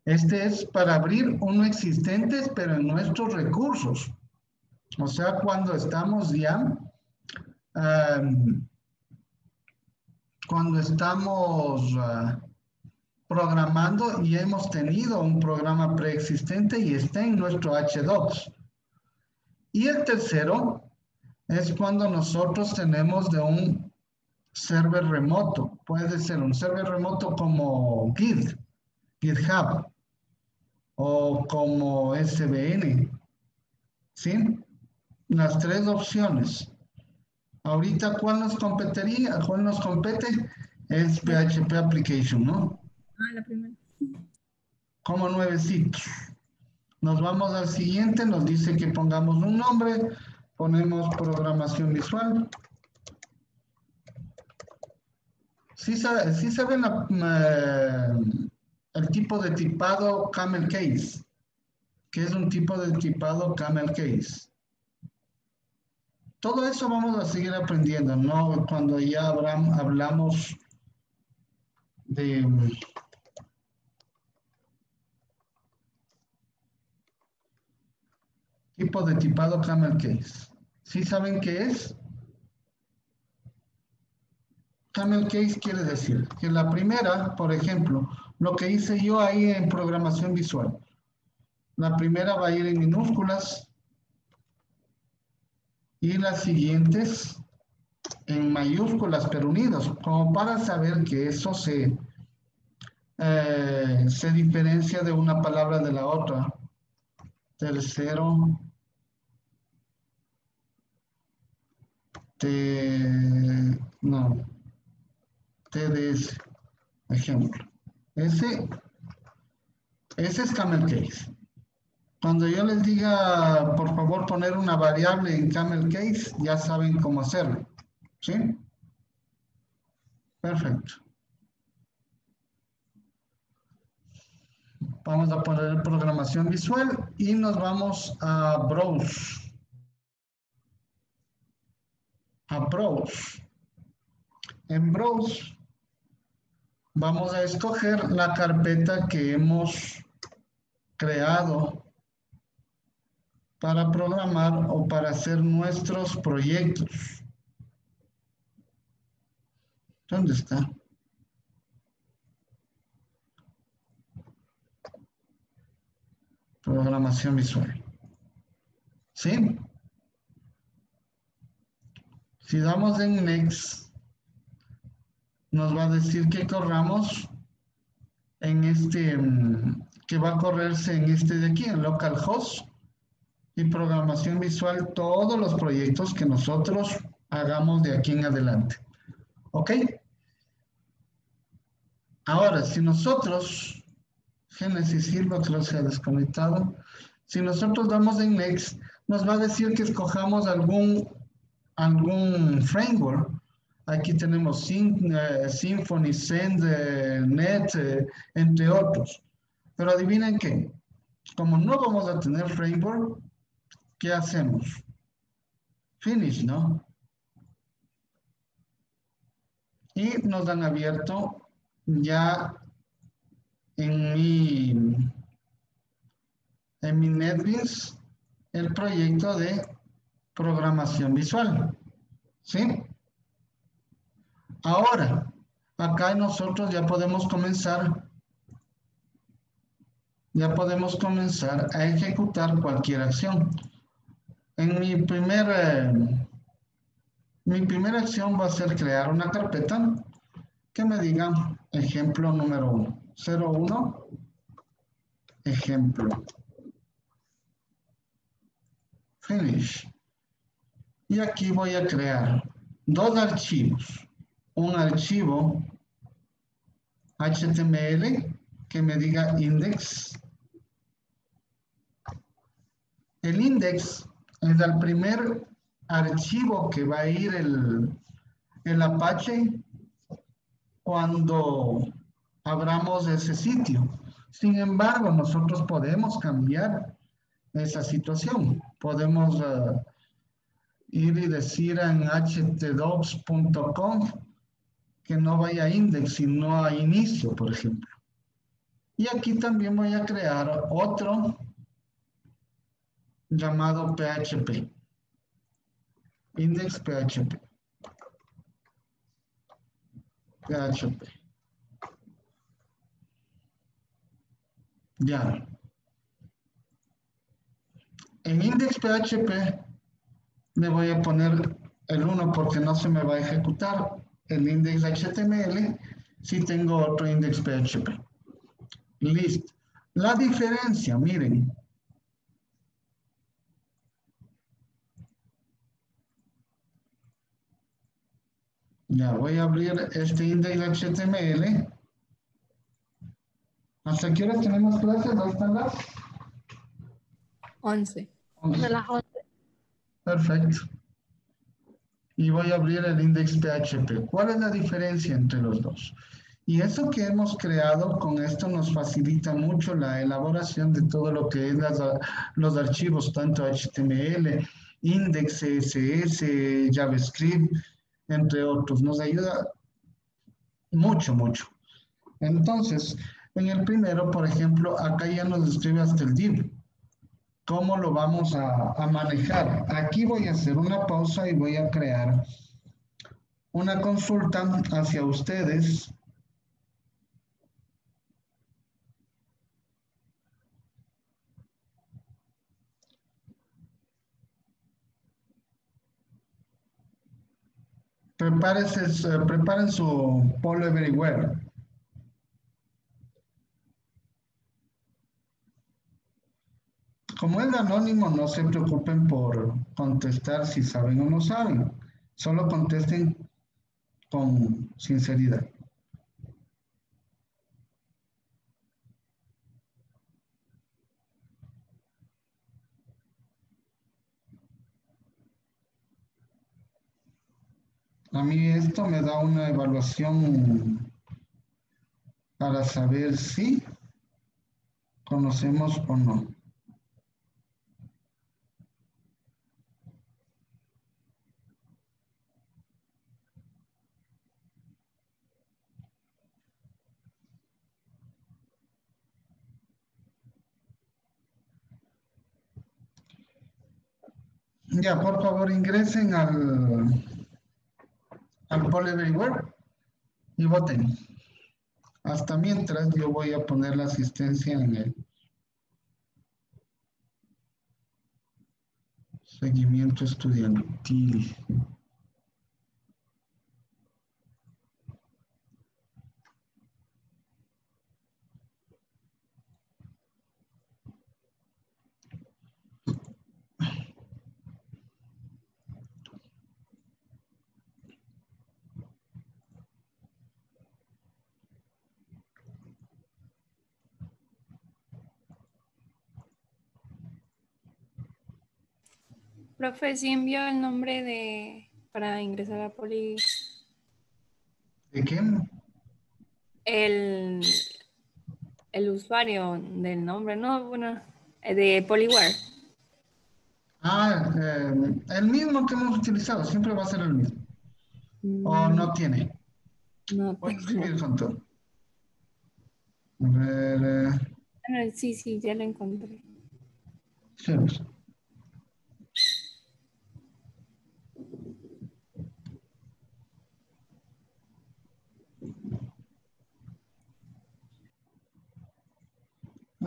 Este es para abrir uno existente, pero en nuestros recursos. O sea, cuando estamos ya, am, cuando estamos ah, programando y hemos tenido un programa preexistente y está en nuestro HDocs. Y el tercero es cuando nosotros tenemos de un server remoto. Puede ser un server remoto como Git, GitHub o como SVN. ¿Sí? Las tres opciones. Ahorita, ¿cuál nos competiría? ¿Cuál nos compete? Es PHP Application, ¿no?
Ah, la primera.
como nuevecitos. Nos vamos al siguiente, nos dice que pongamos un nombre, ponemos programación visual. Sí, sí la- eh, el tipo de tipado camel case, que es un tipo de tipado camel case. Todo eso vamos a seguir aprendiendo, ¿no? Cuando ya hablam- hablamos de, Tipo de tipado camel case. ¿Sí saben qué es? Camel case quiere decir que la primera, por ejemplo, lo que hice yo ahí en programación visual. La primera va a ir en minúsculas y las siguientes en mayúsculas pero unidos, como para saber que eso se, eh, se diferencia de una palabra de la otra. Tercero, T, no, TDS, ejemplo. Ese, ese es camel case. Cuando yo les diga, por favor, poner una variable en camel case, ya saben cómo hacerlo. ¿Sí? Perfecto. Vamos a poner programación visual y nos vamos a browse. A browse. En browse vamos a escoger la carpeta que hemos creado para programar o para hacer nuestros proyectos. ¿Dónde está? Programación visual. ¿Sí? Si damos en Next, nos va a decir que corramos en este, mm, que va a correrse en este de aquí, en localhost y programación visual, todos los proyectos que nosotros hagamos de aquí en adelante. ¿Ok? Ahora, si nosotros, Genesis Silva creo que se ha desconectado, si nosotros damos en Next, nos va a decir que escojamos algún, algún framework. Aquí tenemos Syn- eh, Symfony, Send, eh, Net, eh, entre otros. Pero adivinen qué, como no vamos a tener framework, ¿qué hacemos? Finish, ¿no? Y nos han abierto ya en mi, en mi NetBeans el proyecto de programación visual. ¿Sí? Ahora, acá nosotros ya podemos comenzar ya podemos comenzar a ejecutar cualquier acción. En mi primer, eh, mi primera acción va a ser crear una carpeta que me diga ejemplo número 1. 01, ejemplo. Finish. Y aquí voy a crear dos archivos. Un archivo HTML que me diga index. El index es el primer archivo que va a ir el, el Apache cuando abramos ese sitio. Sin embargo, nosotros podemos cambiar esa situación. Podemos eh, ir y decir en htdocs.com que no vaya a index, sino a inicio, por ejemplo. Y aquí también voy a crear otro llamado PHP. Index PHP. PHP. Ya. En index PHP le voy a poner el 1 porque no se me va a ejecutar el index HTML si tengo otro index PHP. Listo. La diferencia, miren. Ya voy a abrir este index HTML. ¿Hasta qué hora tenemos clases? ¿Dónde están las?
11.
De las 11.
Perfecto. Y voy a abrir el index PHP. ¿Cuál es la diferencia entre los dos? Y eso que hemos creado con esto nos facilita mucho la elaboración de todo lo que es los archivos, tanto HTML, index, CSS, JavaScript, entre otros. Nos ayuda mucho, mucho. Entonces, en el primero, por ejemplo, acá ya nos describe hasta el div. ¿Cómo lo vamos a, manejar? Aquí voy a hacer una pausa y voy a crear una consulta hacia ustedes. Prepárese, eh, preparen su Polo Everywhere. Como es anónimo, no se preocupen por contestar si saben o no saben. Solo contesten con sinceridad. A mí esto me da una evaluación para saber si conocemos o no. Ya, por favor, ingresen al, al Web y voten. Hasta mientras yo voy a poner la asistencia en el seguimiento estudiantil.
Profe, sí envió el nombre de para ingresar a Poli.
¿De quién?
El, el usuario del nombre, no, bueno, eh, de Poliware.
Ah, eh, el mismo que hemos utilizado, siempre va a ser el mismo. ¿O no tiene?
No,
Voy a escribir. A ver, eh,
bueno, sí, sí, ya lo encontré.
sí,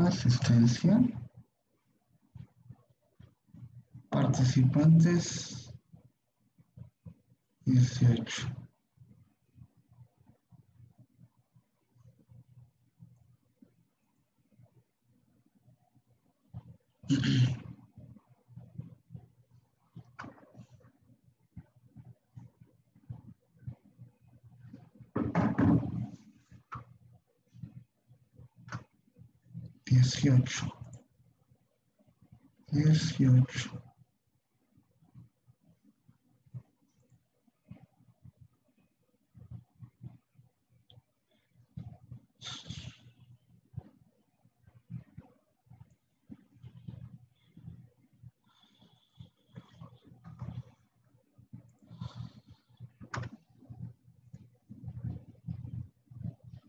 Asistencia. Participantes. 18. Dieciocho. Dieciocho.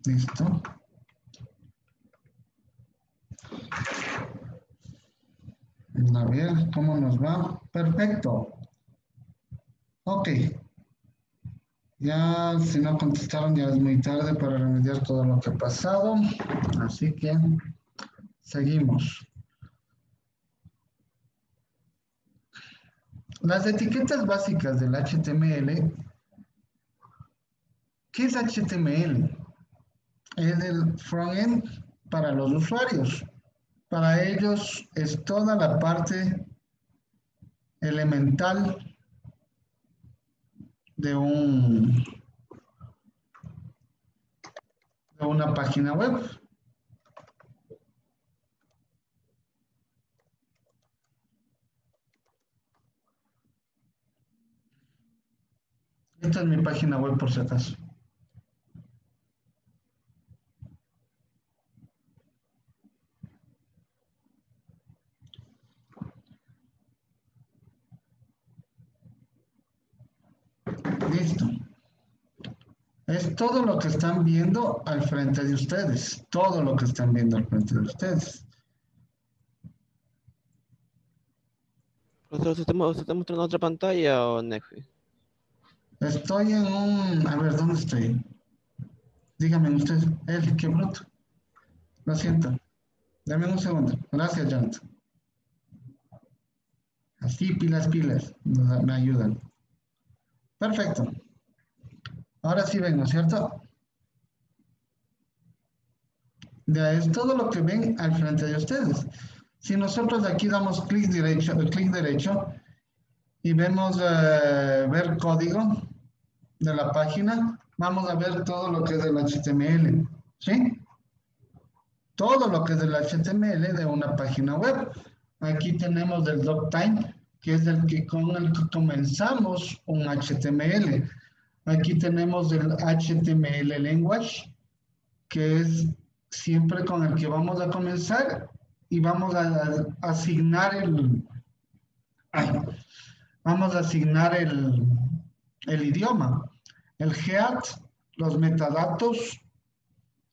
Listo. A ver cómo nos va. Perfecto. Ok. Ya si no contestaron ya es muy tarde para remediar todo lo que ha pasado. Así que seguimos. Las etiquetas básicas del HTML. ¿Qué es HTML? Es el frontend para los usuarios. Para ellos es toda la parte elemental de un de una página web. Esta es mi página web por si acaso. Listo. Es todo lo que están viendo al frente de ustedes. Todo lo que están viendo al frente de ustedes.
¿Usted está, usted está mostrando otra pantalla o Netflix?
Estoy en un... A ver, ¿dónde estoy? Dígame usted. Él, qué bruto. Lo siento. Dame un segundo. Gracias, Jonathan. Así, pilas, pilas. Me ayudan. Perfecto. Ahora sí ven, ¿no es cierto? Ya es todo lo que ven al frente de ustedes. Si nosotros aquí damos clic derecho, clic derecho y vemos eh, ver código de la página, vamos a ver todo lo que es del HTML, ¿sí? Todo lo que es del HTML de una página web. Aquí tenemos del doctime, que es el que con el que comenzamos un HTML. Aquí tenemos del HTML language, que es siempre con el que vamos a comenzar y vamos a, asignar el vamos a asignar el, el idioma. El GEAT, los metadatos,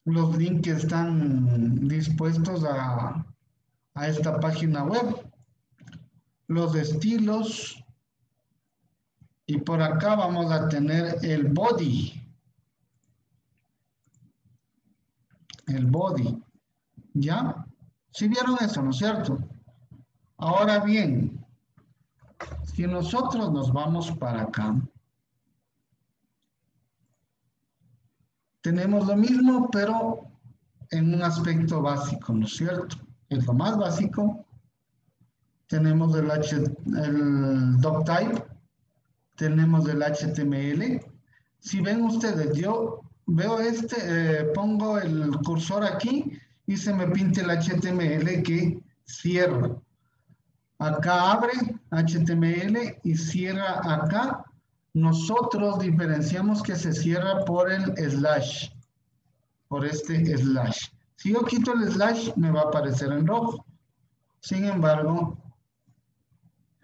los links que están dispuestos a, a esta página web los estilos y por acá vamos a tener el body el body ¿ya? si vieron eso, ¿no es cierto? ahora bien Si nosotros nos vamos para acá, tenemos lo mismo, pero en un aspecto básico, ¿no es cierto? Es lo más básico. Tenemos el, H, el doctype, tenemos el HTML. Si ven ustedes, yo veo este, eh, pongo el cursor aquí y se me pinta el HTML que cierra. Acá abre HTML y cierra acá. Nosotros diferenciamos que se cierra por el slash, por este slash. Si yo quito el slash, me va a aparecer en rojo. Sin embargo,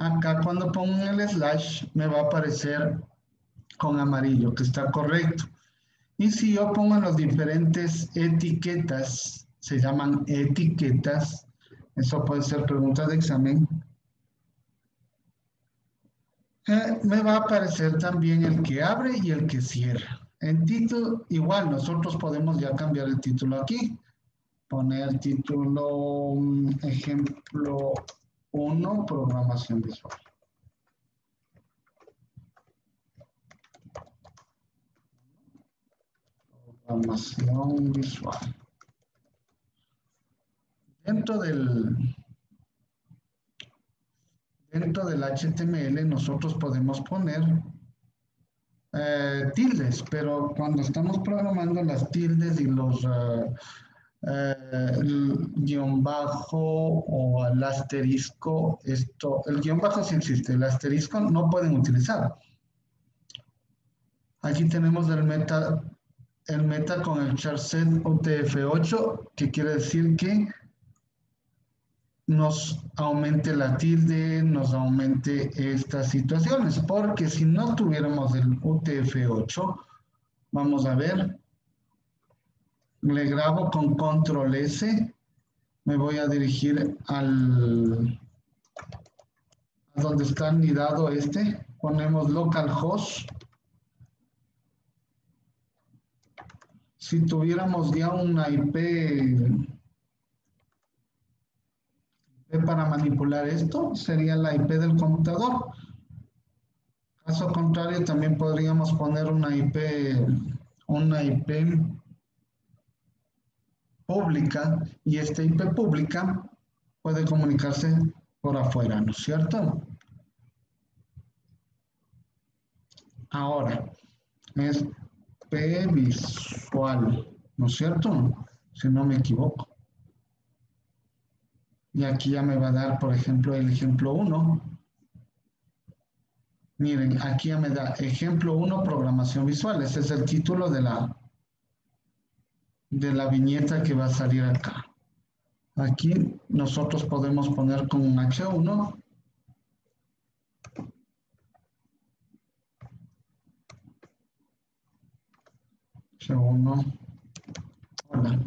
acá cuando pongo el slash, me va a aparecer con amarillo, que está correcto. Y si yo pongo las diferentes etiquetas, se llaman etiquetas, eso puede ser pregunta de examen, eh, me va a aparecer también el que abre y el que cierra. En título, igual, nosotros podemos ya cambiar el título aquí. Poner título, ejemplo 1, programación visual. Programación visual. Dentro del, dentro del HTML nosotros podemos poner eh, tildes, pero cuando estamos programando las tildes y los uh, uh, guion bajo o el asterisco, esto, el guion bajo sí existe, el asterisco no pueden utilizar. Aquí tenemos el meta, el meta con el charset UTF-8, que quiere decir que nos aumente la tilde, nos aumente estas situaciones, porque si no tuviéramos el UTF-8, vamos a ver, le grabo con control S, me voy a dirigir al a donde está anidado este, ponemos localhost. Si tuviéramos ya una IP para manipular esto sería la IP del computador. Caso contrario, también podríamos poner una IP, una IP pública y esta IP pública puede comunicarse por afuera, ¿no es cierto? Ahora, es P visual, ¿no es cierto? Si no me equivoco. Y aquí ya me va a dar, por ejemplo, el ejemplo 1. Miren, aquí ya me da ejemplo 1, programación visual. Ese es el título de la, de la viñeta que va a salir acá. Aquí nosotros podemos poner con un H1. H1. Hola.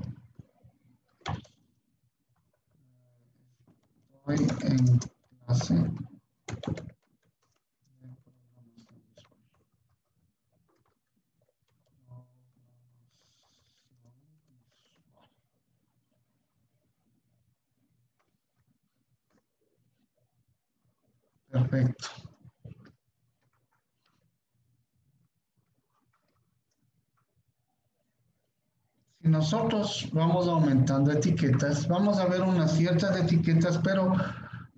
Perfecto. Si nosotros vamos aumentando etiquetas, vamos a ver unas ciertas etiquetas, pero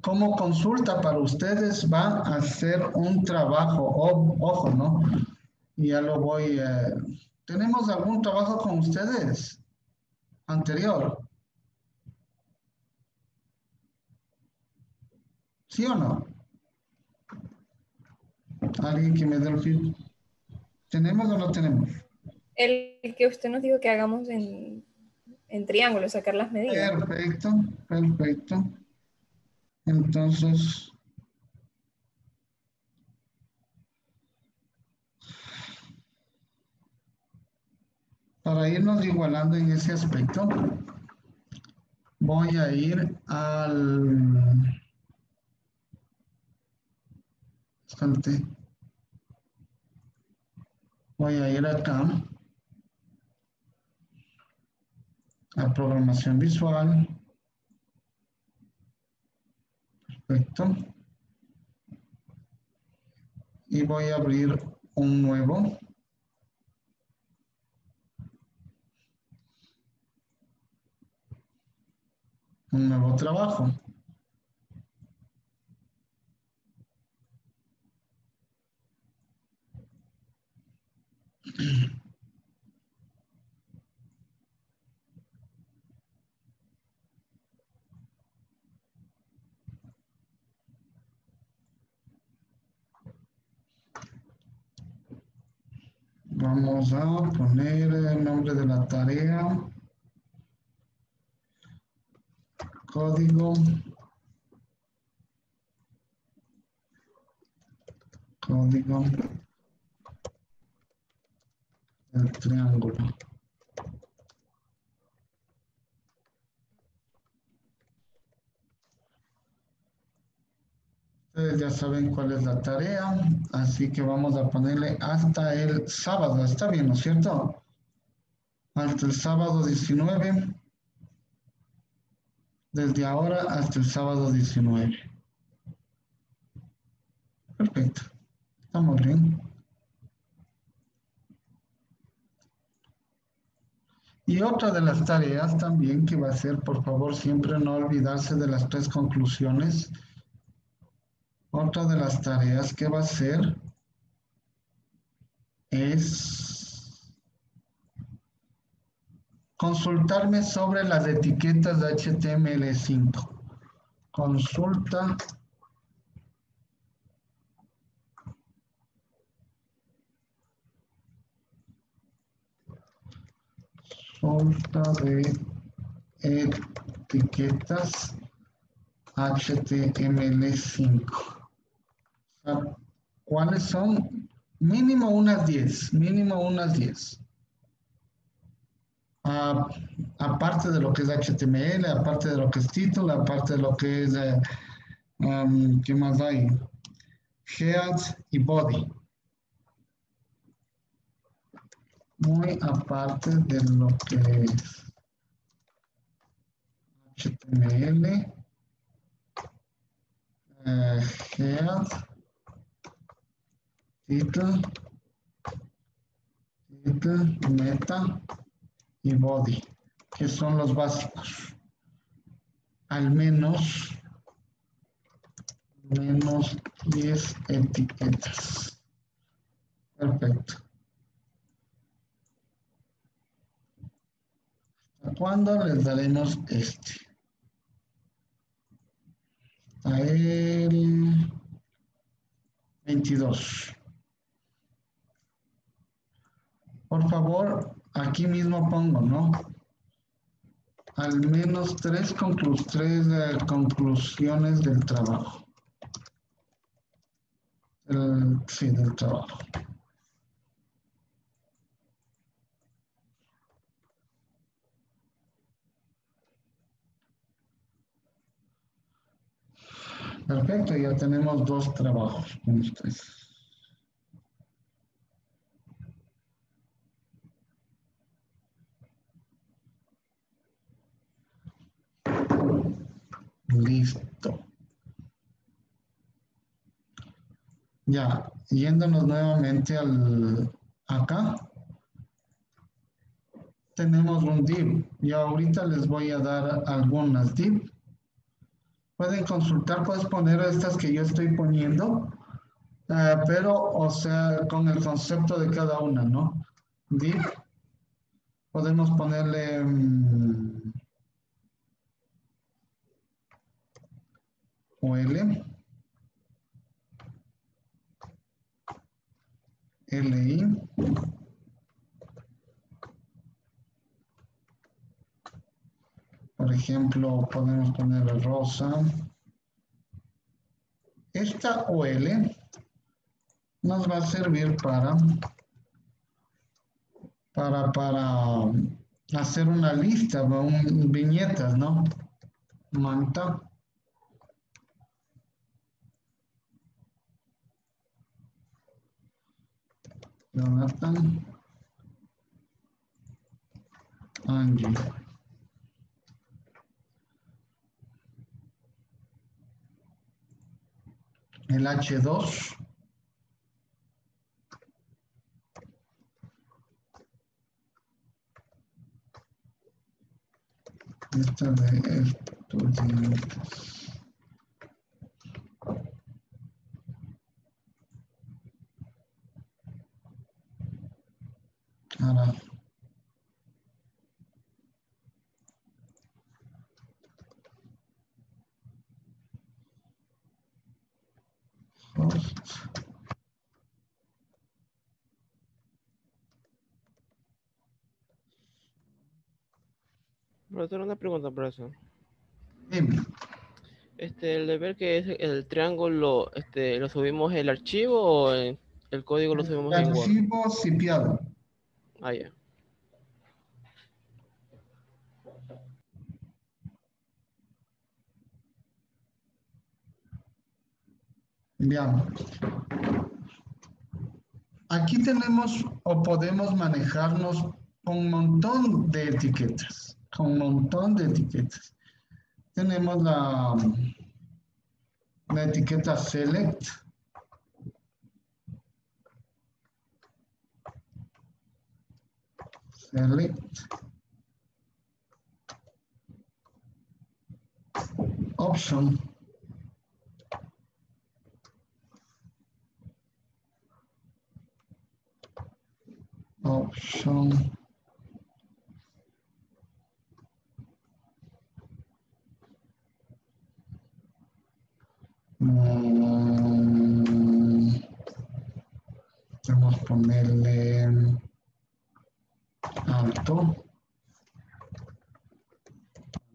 como consulta para ustedes va a ser un trabajo, ojo, ¿no? Ya lo voy, eh, ¿tenemos algún trabajo con ustedes anterior? ¿Sí o no? Alguien que me dé el feed. ¿Tenemos o no tenemos?
El que usted nos dijo que hagamos en, en triángulo, sacar las medidas.
Perfecto, perfecto. Entonces, para irnos igualando en ese aspecto, voy a ir al... Salte. Voy a ir acá a programación visual. Perfecto. voy a abrir un nuevo. Un nuevo trabajo. Vamos a poner el nombre de la tarea. Código. Código del triángulo. Ustedes ya saben cuál es la tarea, así que vamos a ponerle hasta el sábado. Está bien, ¿no es cierto? Hasta el sábado 19. Desde ahora hasta el sábado 19. Perfecto. Estamos bien. Y otra de las tareas también que va a ser, por favor, siempre no olvidarse de las tres conclusiones. Otra de las tareas que va a ser es consultarme sobre las etiquetas de HTML5. Consulta consulta de etiquetas HTML5. ¿Cuáles son? Mínimo unas 10, mínimo unas 10. Ah, aparte de lo que es HTML, aparte de lo que es título, aparte de lo que es, eh, um, ¿qué más hay? Head y body. Muy aparte de lo que es HTML, uh, head, title, meta y body, que son los básicos. Al menos, menos 10 etiquetas. Perfecto. ¿Hasta cuándo les daremos este? El 22. Por favor, aquí mismo pongo, ¿no? Al menos tres, conclu tres eh, conclusiones del trabajo. El, sí, del trabajo. Perfecto, ya tenemos dos trabajos con ustedes. Listo. Ya, yéndonos nuevamente al acá. Tenemos un div. Y ahorita les voy a dar algunas div. Pueden consultar, puedes poner estas que yo estoy poniendo, eh, pero, o sea, con el concepto de cada una, ¿no? Div. Podemos ponerle... um, OL, LI, por ejemplo, podemos poner rosa. Esta OL nos va a servir para, para, para hacer una lista, un, viñetas, ¿no? Manta. Jonathan Angie. El H2. Esta de estudiantes.
Profesor, una pregunta, profesor.
Dime.
Este, el deber que es el triángulo, este, ¿lo subimos el archivo o el código lo subimos en Word?
Archivo cipiado.
Ah, ya.
Veamos. Aquí tenemos o podemos manejarnos con un montón de etiquetas, con un montón de etiquetas. Tenemos la, la etiqueta select. Select. Option. option Mm, vamos a ponerle alto.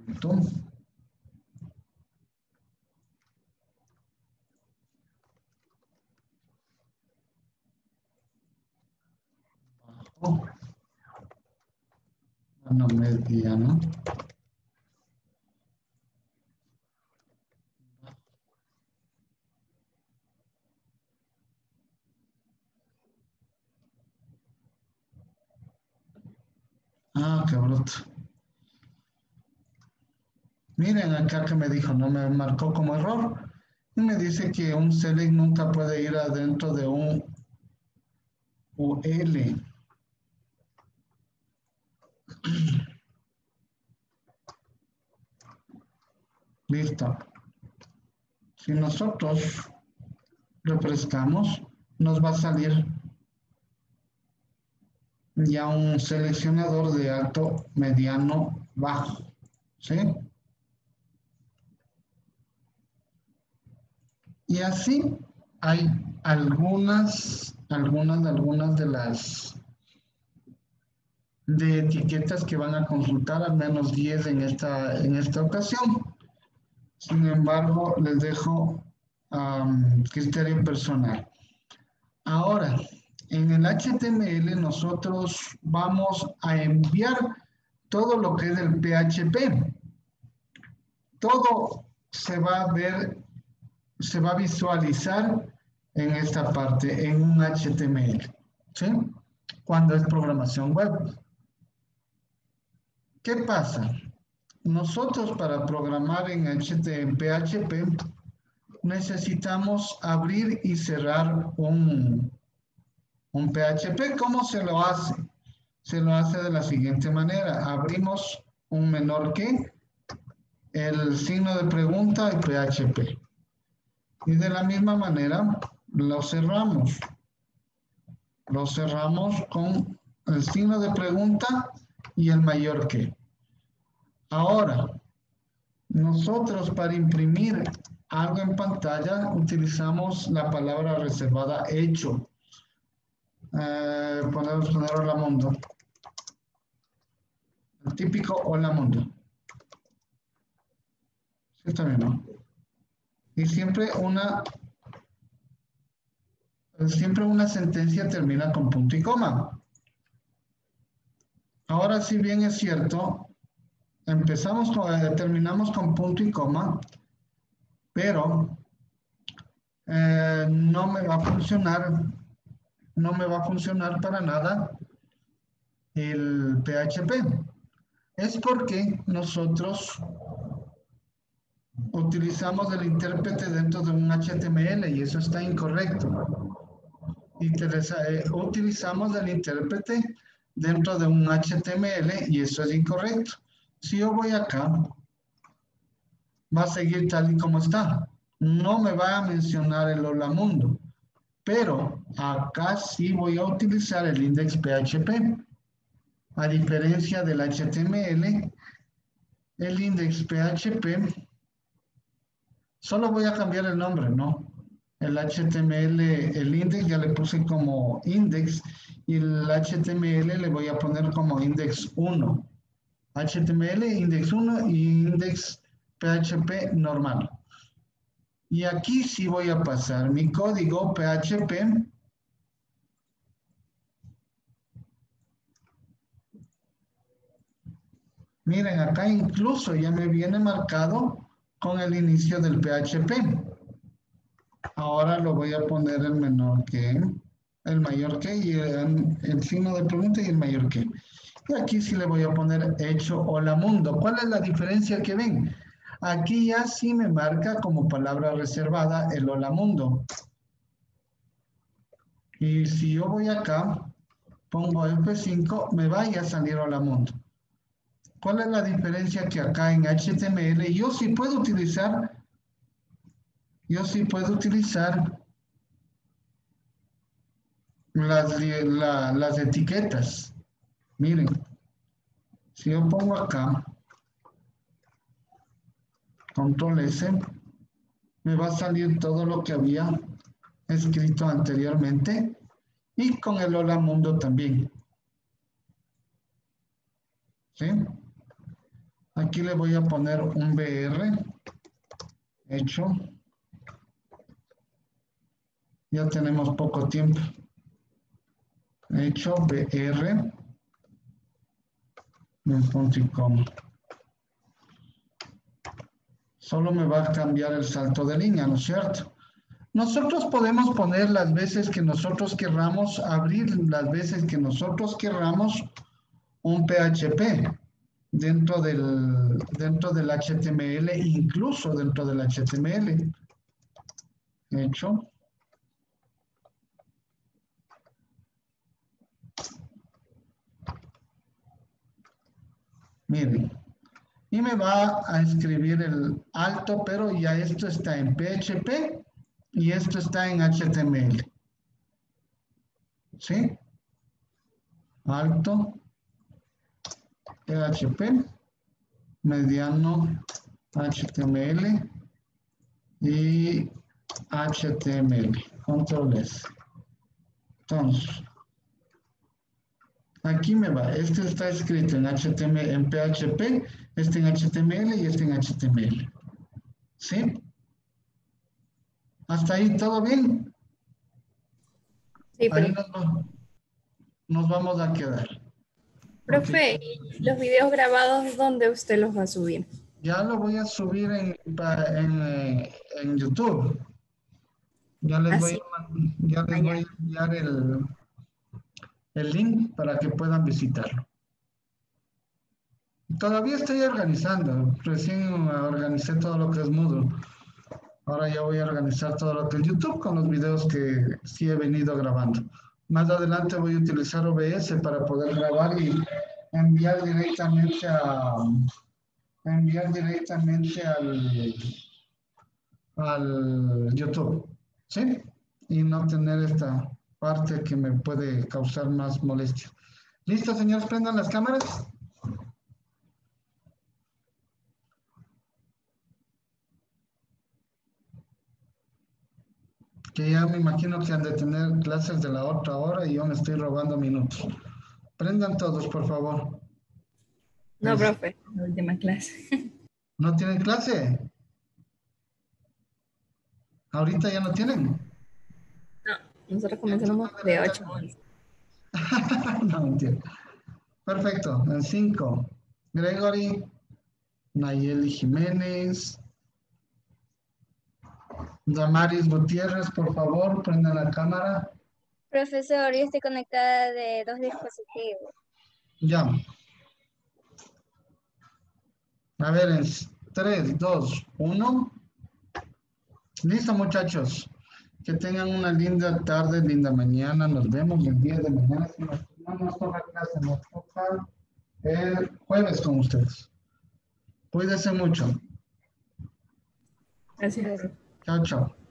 Alto. Bajo. Bueno mediano Ah, qué bruto. Miren acá que me dijo, no me marcó como error. Y me dice que un select nunca puede ir adentro de un UL. Listo. Si nosotros refrescamos, nos va a salir ya un seleccionador de alto, mediano, bajo. ¿Sí? Y así hay algunas, algunas, algunas de las de etiquetas que van a consultar, al menos 10 en esta, en esta ocasión. Sin embargo, les dejo am, criterio personal. Ahora, en el HTML nosotros vamos a enviar todo lo que es el PHP. Todo se va a ver, se va a visualizar en esta parte, en un HTML. ¿Sí? Cuando es programación web. ¿Qué pasa? Nosotros para programar en PHP necesitamos abrir y cerrar un, un PHP. ¿Cómo se lo hace? Se lo hace de la siguiente manera. Abrimos un menor que, el signo de pregunta y PHP. Y de la misma manera lo cerramos. Lo cerramos con el signo de pregunta y el mayor que. Ahora, nosotros para imprimir algo en pantalla utilizamos la palabra reservada hecho. Eh, podemos poner hola mundo. El típico hola mundo. Sí. Y siempre una siempre una sentencia termina con punto y coma. Ahora, si bien es cierto, empezamos con, eh, terminamos con punto y coma, pero eh, no me va a funcionar, no me va a funcionar para nada el PHP. Es porque nosotros utilizamos el intérprete dentro de un HTML y eso está incorrecto. Interesa- eh, utilizamos el intérprete dentro de un HTML y eso es incorrecto. Si yo voy acá, va a seguir tal y como está. No me va a mencionar el hola mundo, pero acá sí voy a utilizar el index PHP. A diferencia del HTML, el index PHP, solo voy a cambiar el nombre, ¿no? El HTML, el index ya le puse como index y el HTML le voy a poner como index 1. HTML, index 1 y index PHP normal. Y aquí sí voy a pasar mi código PHP. Miren, acá incluso ya me viene marcado con el inicio del PHP. Ahora lo voy a poner el menor que, el mayor que y el, el signo de pregunta y el mayor que. Y aquí sí le voy a poner hecho hola mundo. ¿Cuál es la diferencia que ven? Aquí ya sí me marca como palabra reservada el hola mundo. Y si yo voy acá, pongo F5, me vaya a salir hola mundo. ¿Cuál es la diferencia que acá en HTML yo sí puedo utilizar? Yo sí puedo utilizar las, la, las etiquetas. Miren, si yo pongo acá, control S, me va a salir todo lo que había escrito anteriormente y con el hola mundo también. ¿Sí? Aquí le voy a poner un BR hecho. Ya tenemos poco tiempo. Hecho BR. Un punto y. Solo me va a cambiar el salto de línea, ¿no es cierto? Nosotros podemos poner las veces que nosotros querramos, abrir las veces que nosotros querramos un PHP dentro del, dentro del HTML, incluso dentro del HTML. Hecho. Miren. Y me va a escribir el alto, pero ya esto está en PHP y esto está en HTML. ¿Sí? Alto. PHP, mediano HTML y HTML. Control S. Entonces, aquí me va. Este está escrito en HTML, en PHP, este en HTML y este en HTML. ¿Sí? ¿Hasta ahí todo bien?
Sí,
Ahí
pero,
nos, nos vamos a quedar.
profe, ¿y los videos grabados, ¿dónde usted los va a subir?
Ya lo voy a subir en, en, en YouTube. Ya les,
Ah,
voy, a, ya les voy a enviar el, el link para que puedan visitarlo. Todavía estoy organizando. Recién organicé todo lo que es Moodle. Ahora ya voy a organizar todo lo que es YouTube con los videos que sí he venido grabando. Más adelante voy a utilizar OBS para poder grabar y enviar directamente a enviar directamente al al YouTube, ¿sí? Y no tener esta parte que me puede causar más molestia. ¿Listo, señores? Prendan las cámaras. Que ya me imagino que han de tener clases de la otra hora y yo me estoy robando minutos. Prendan todos, por favor.
No, profe, la última clase.
¿No tienen clase? ¿Ahorita ya no tienen?
No, nosotros comenzamos de 8 a 11.
no, mentira. Perfecto. En cinco. Gregory, Nayeli Jiménez, Damaris Gutiérrez, por favor, prendan la cámara.
Profesor, yo estoy conectada de dos dispositivos.
Ya. A ver, en 3, 2, 1. Listo, muchachos. Que tengan una linda tarde, linda mañana. Nos vemos el día de mañana. Si nos- no nos toca clase, nos toca el jueves con ustedes. Cuídese mucho.
Gracias.
Chao, chao.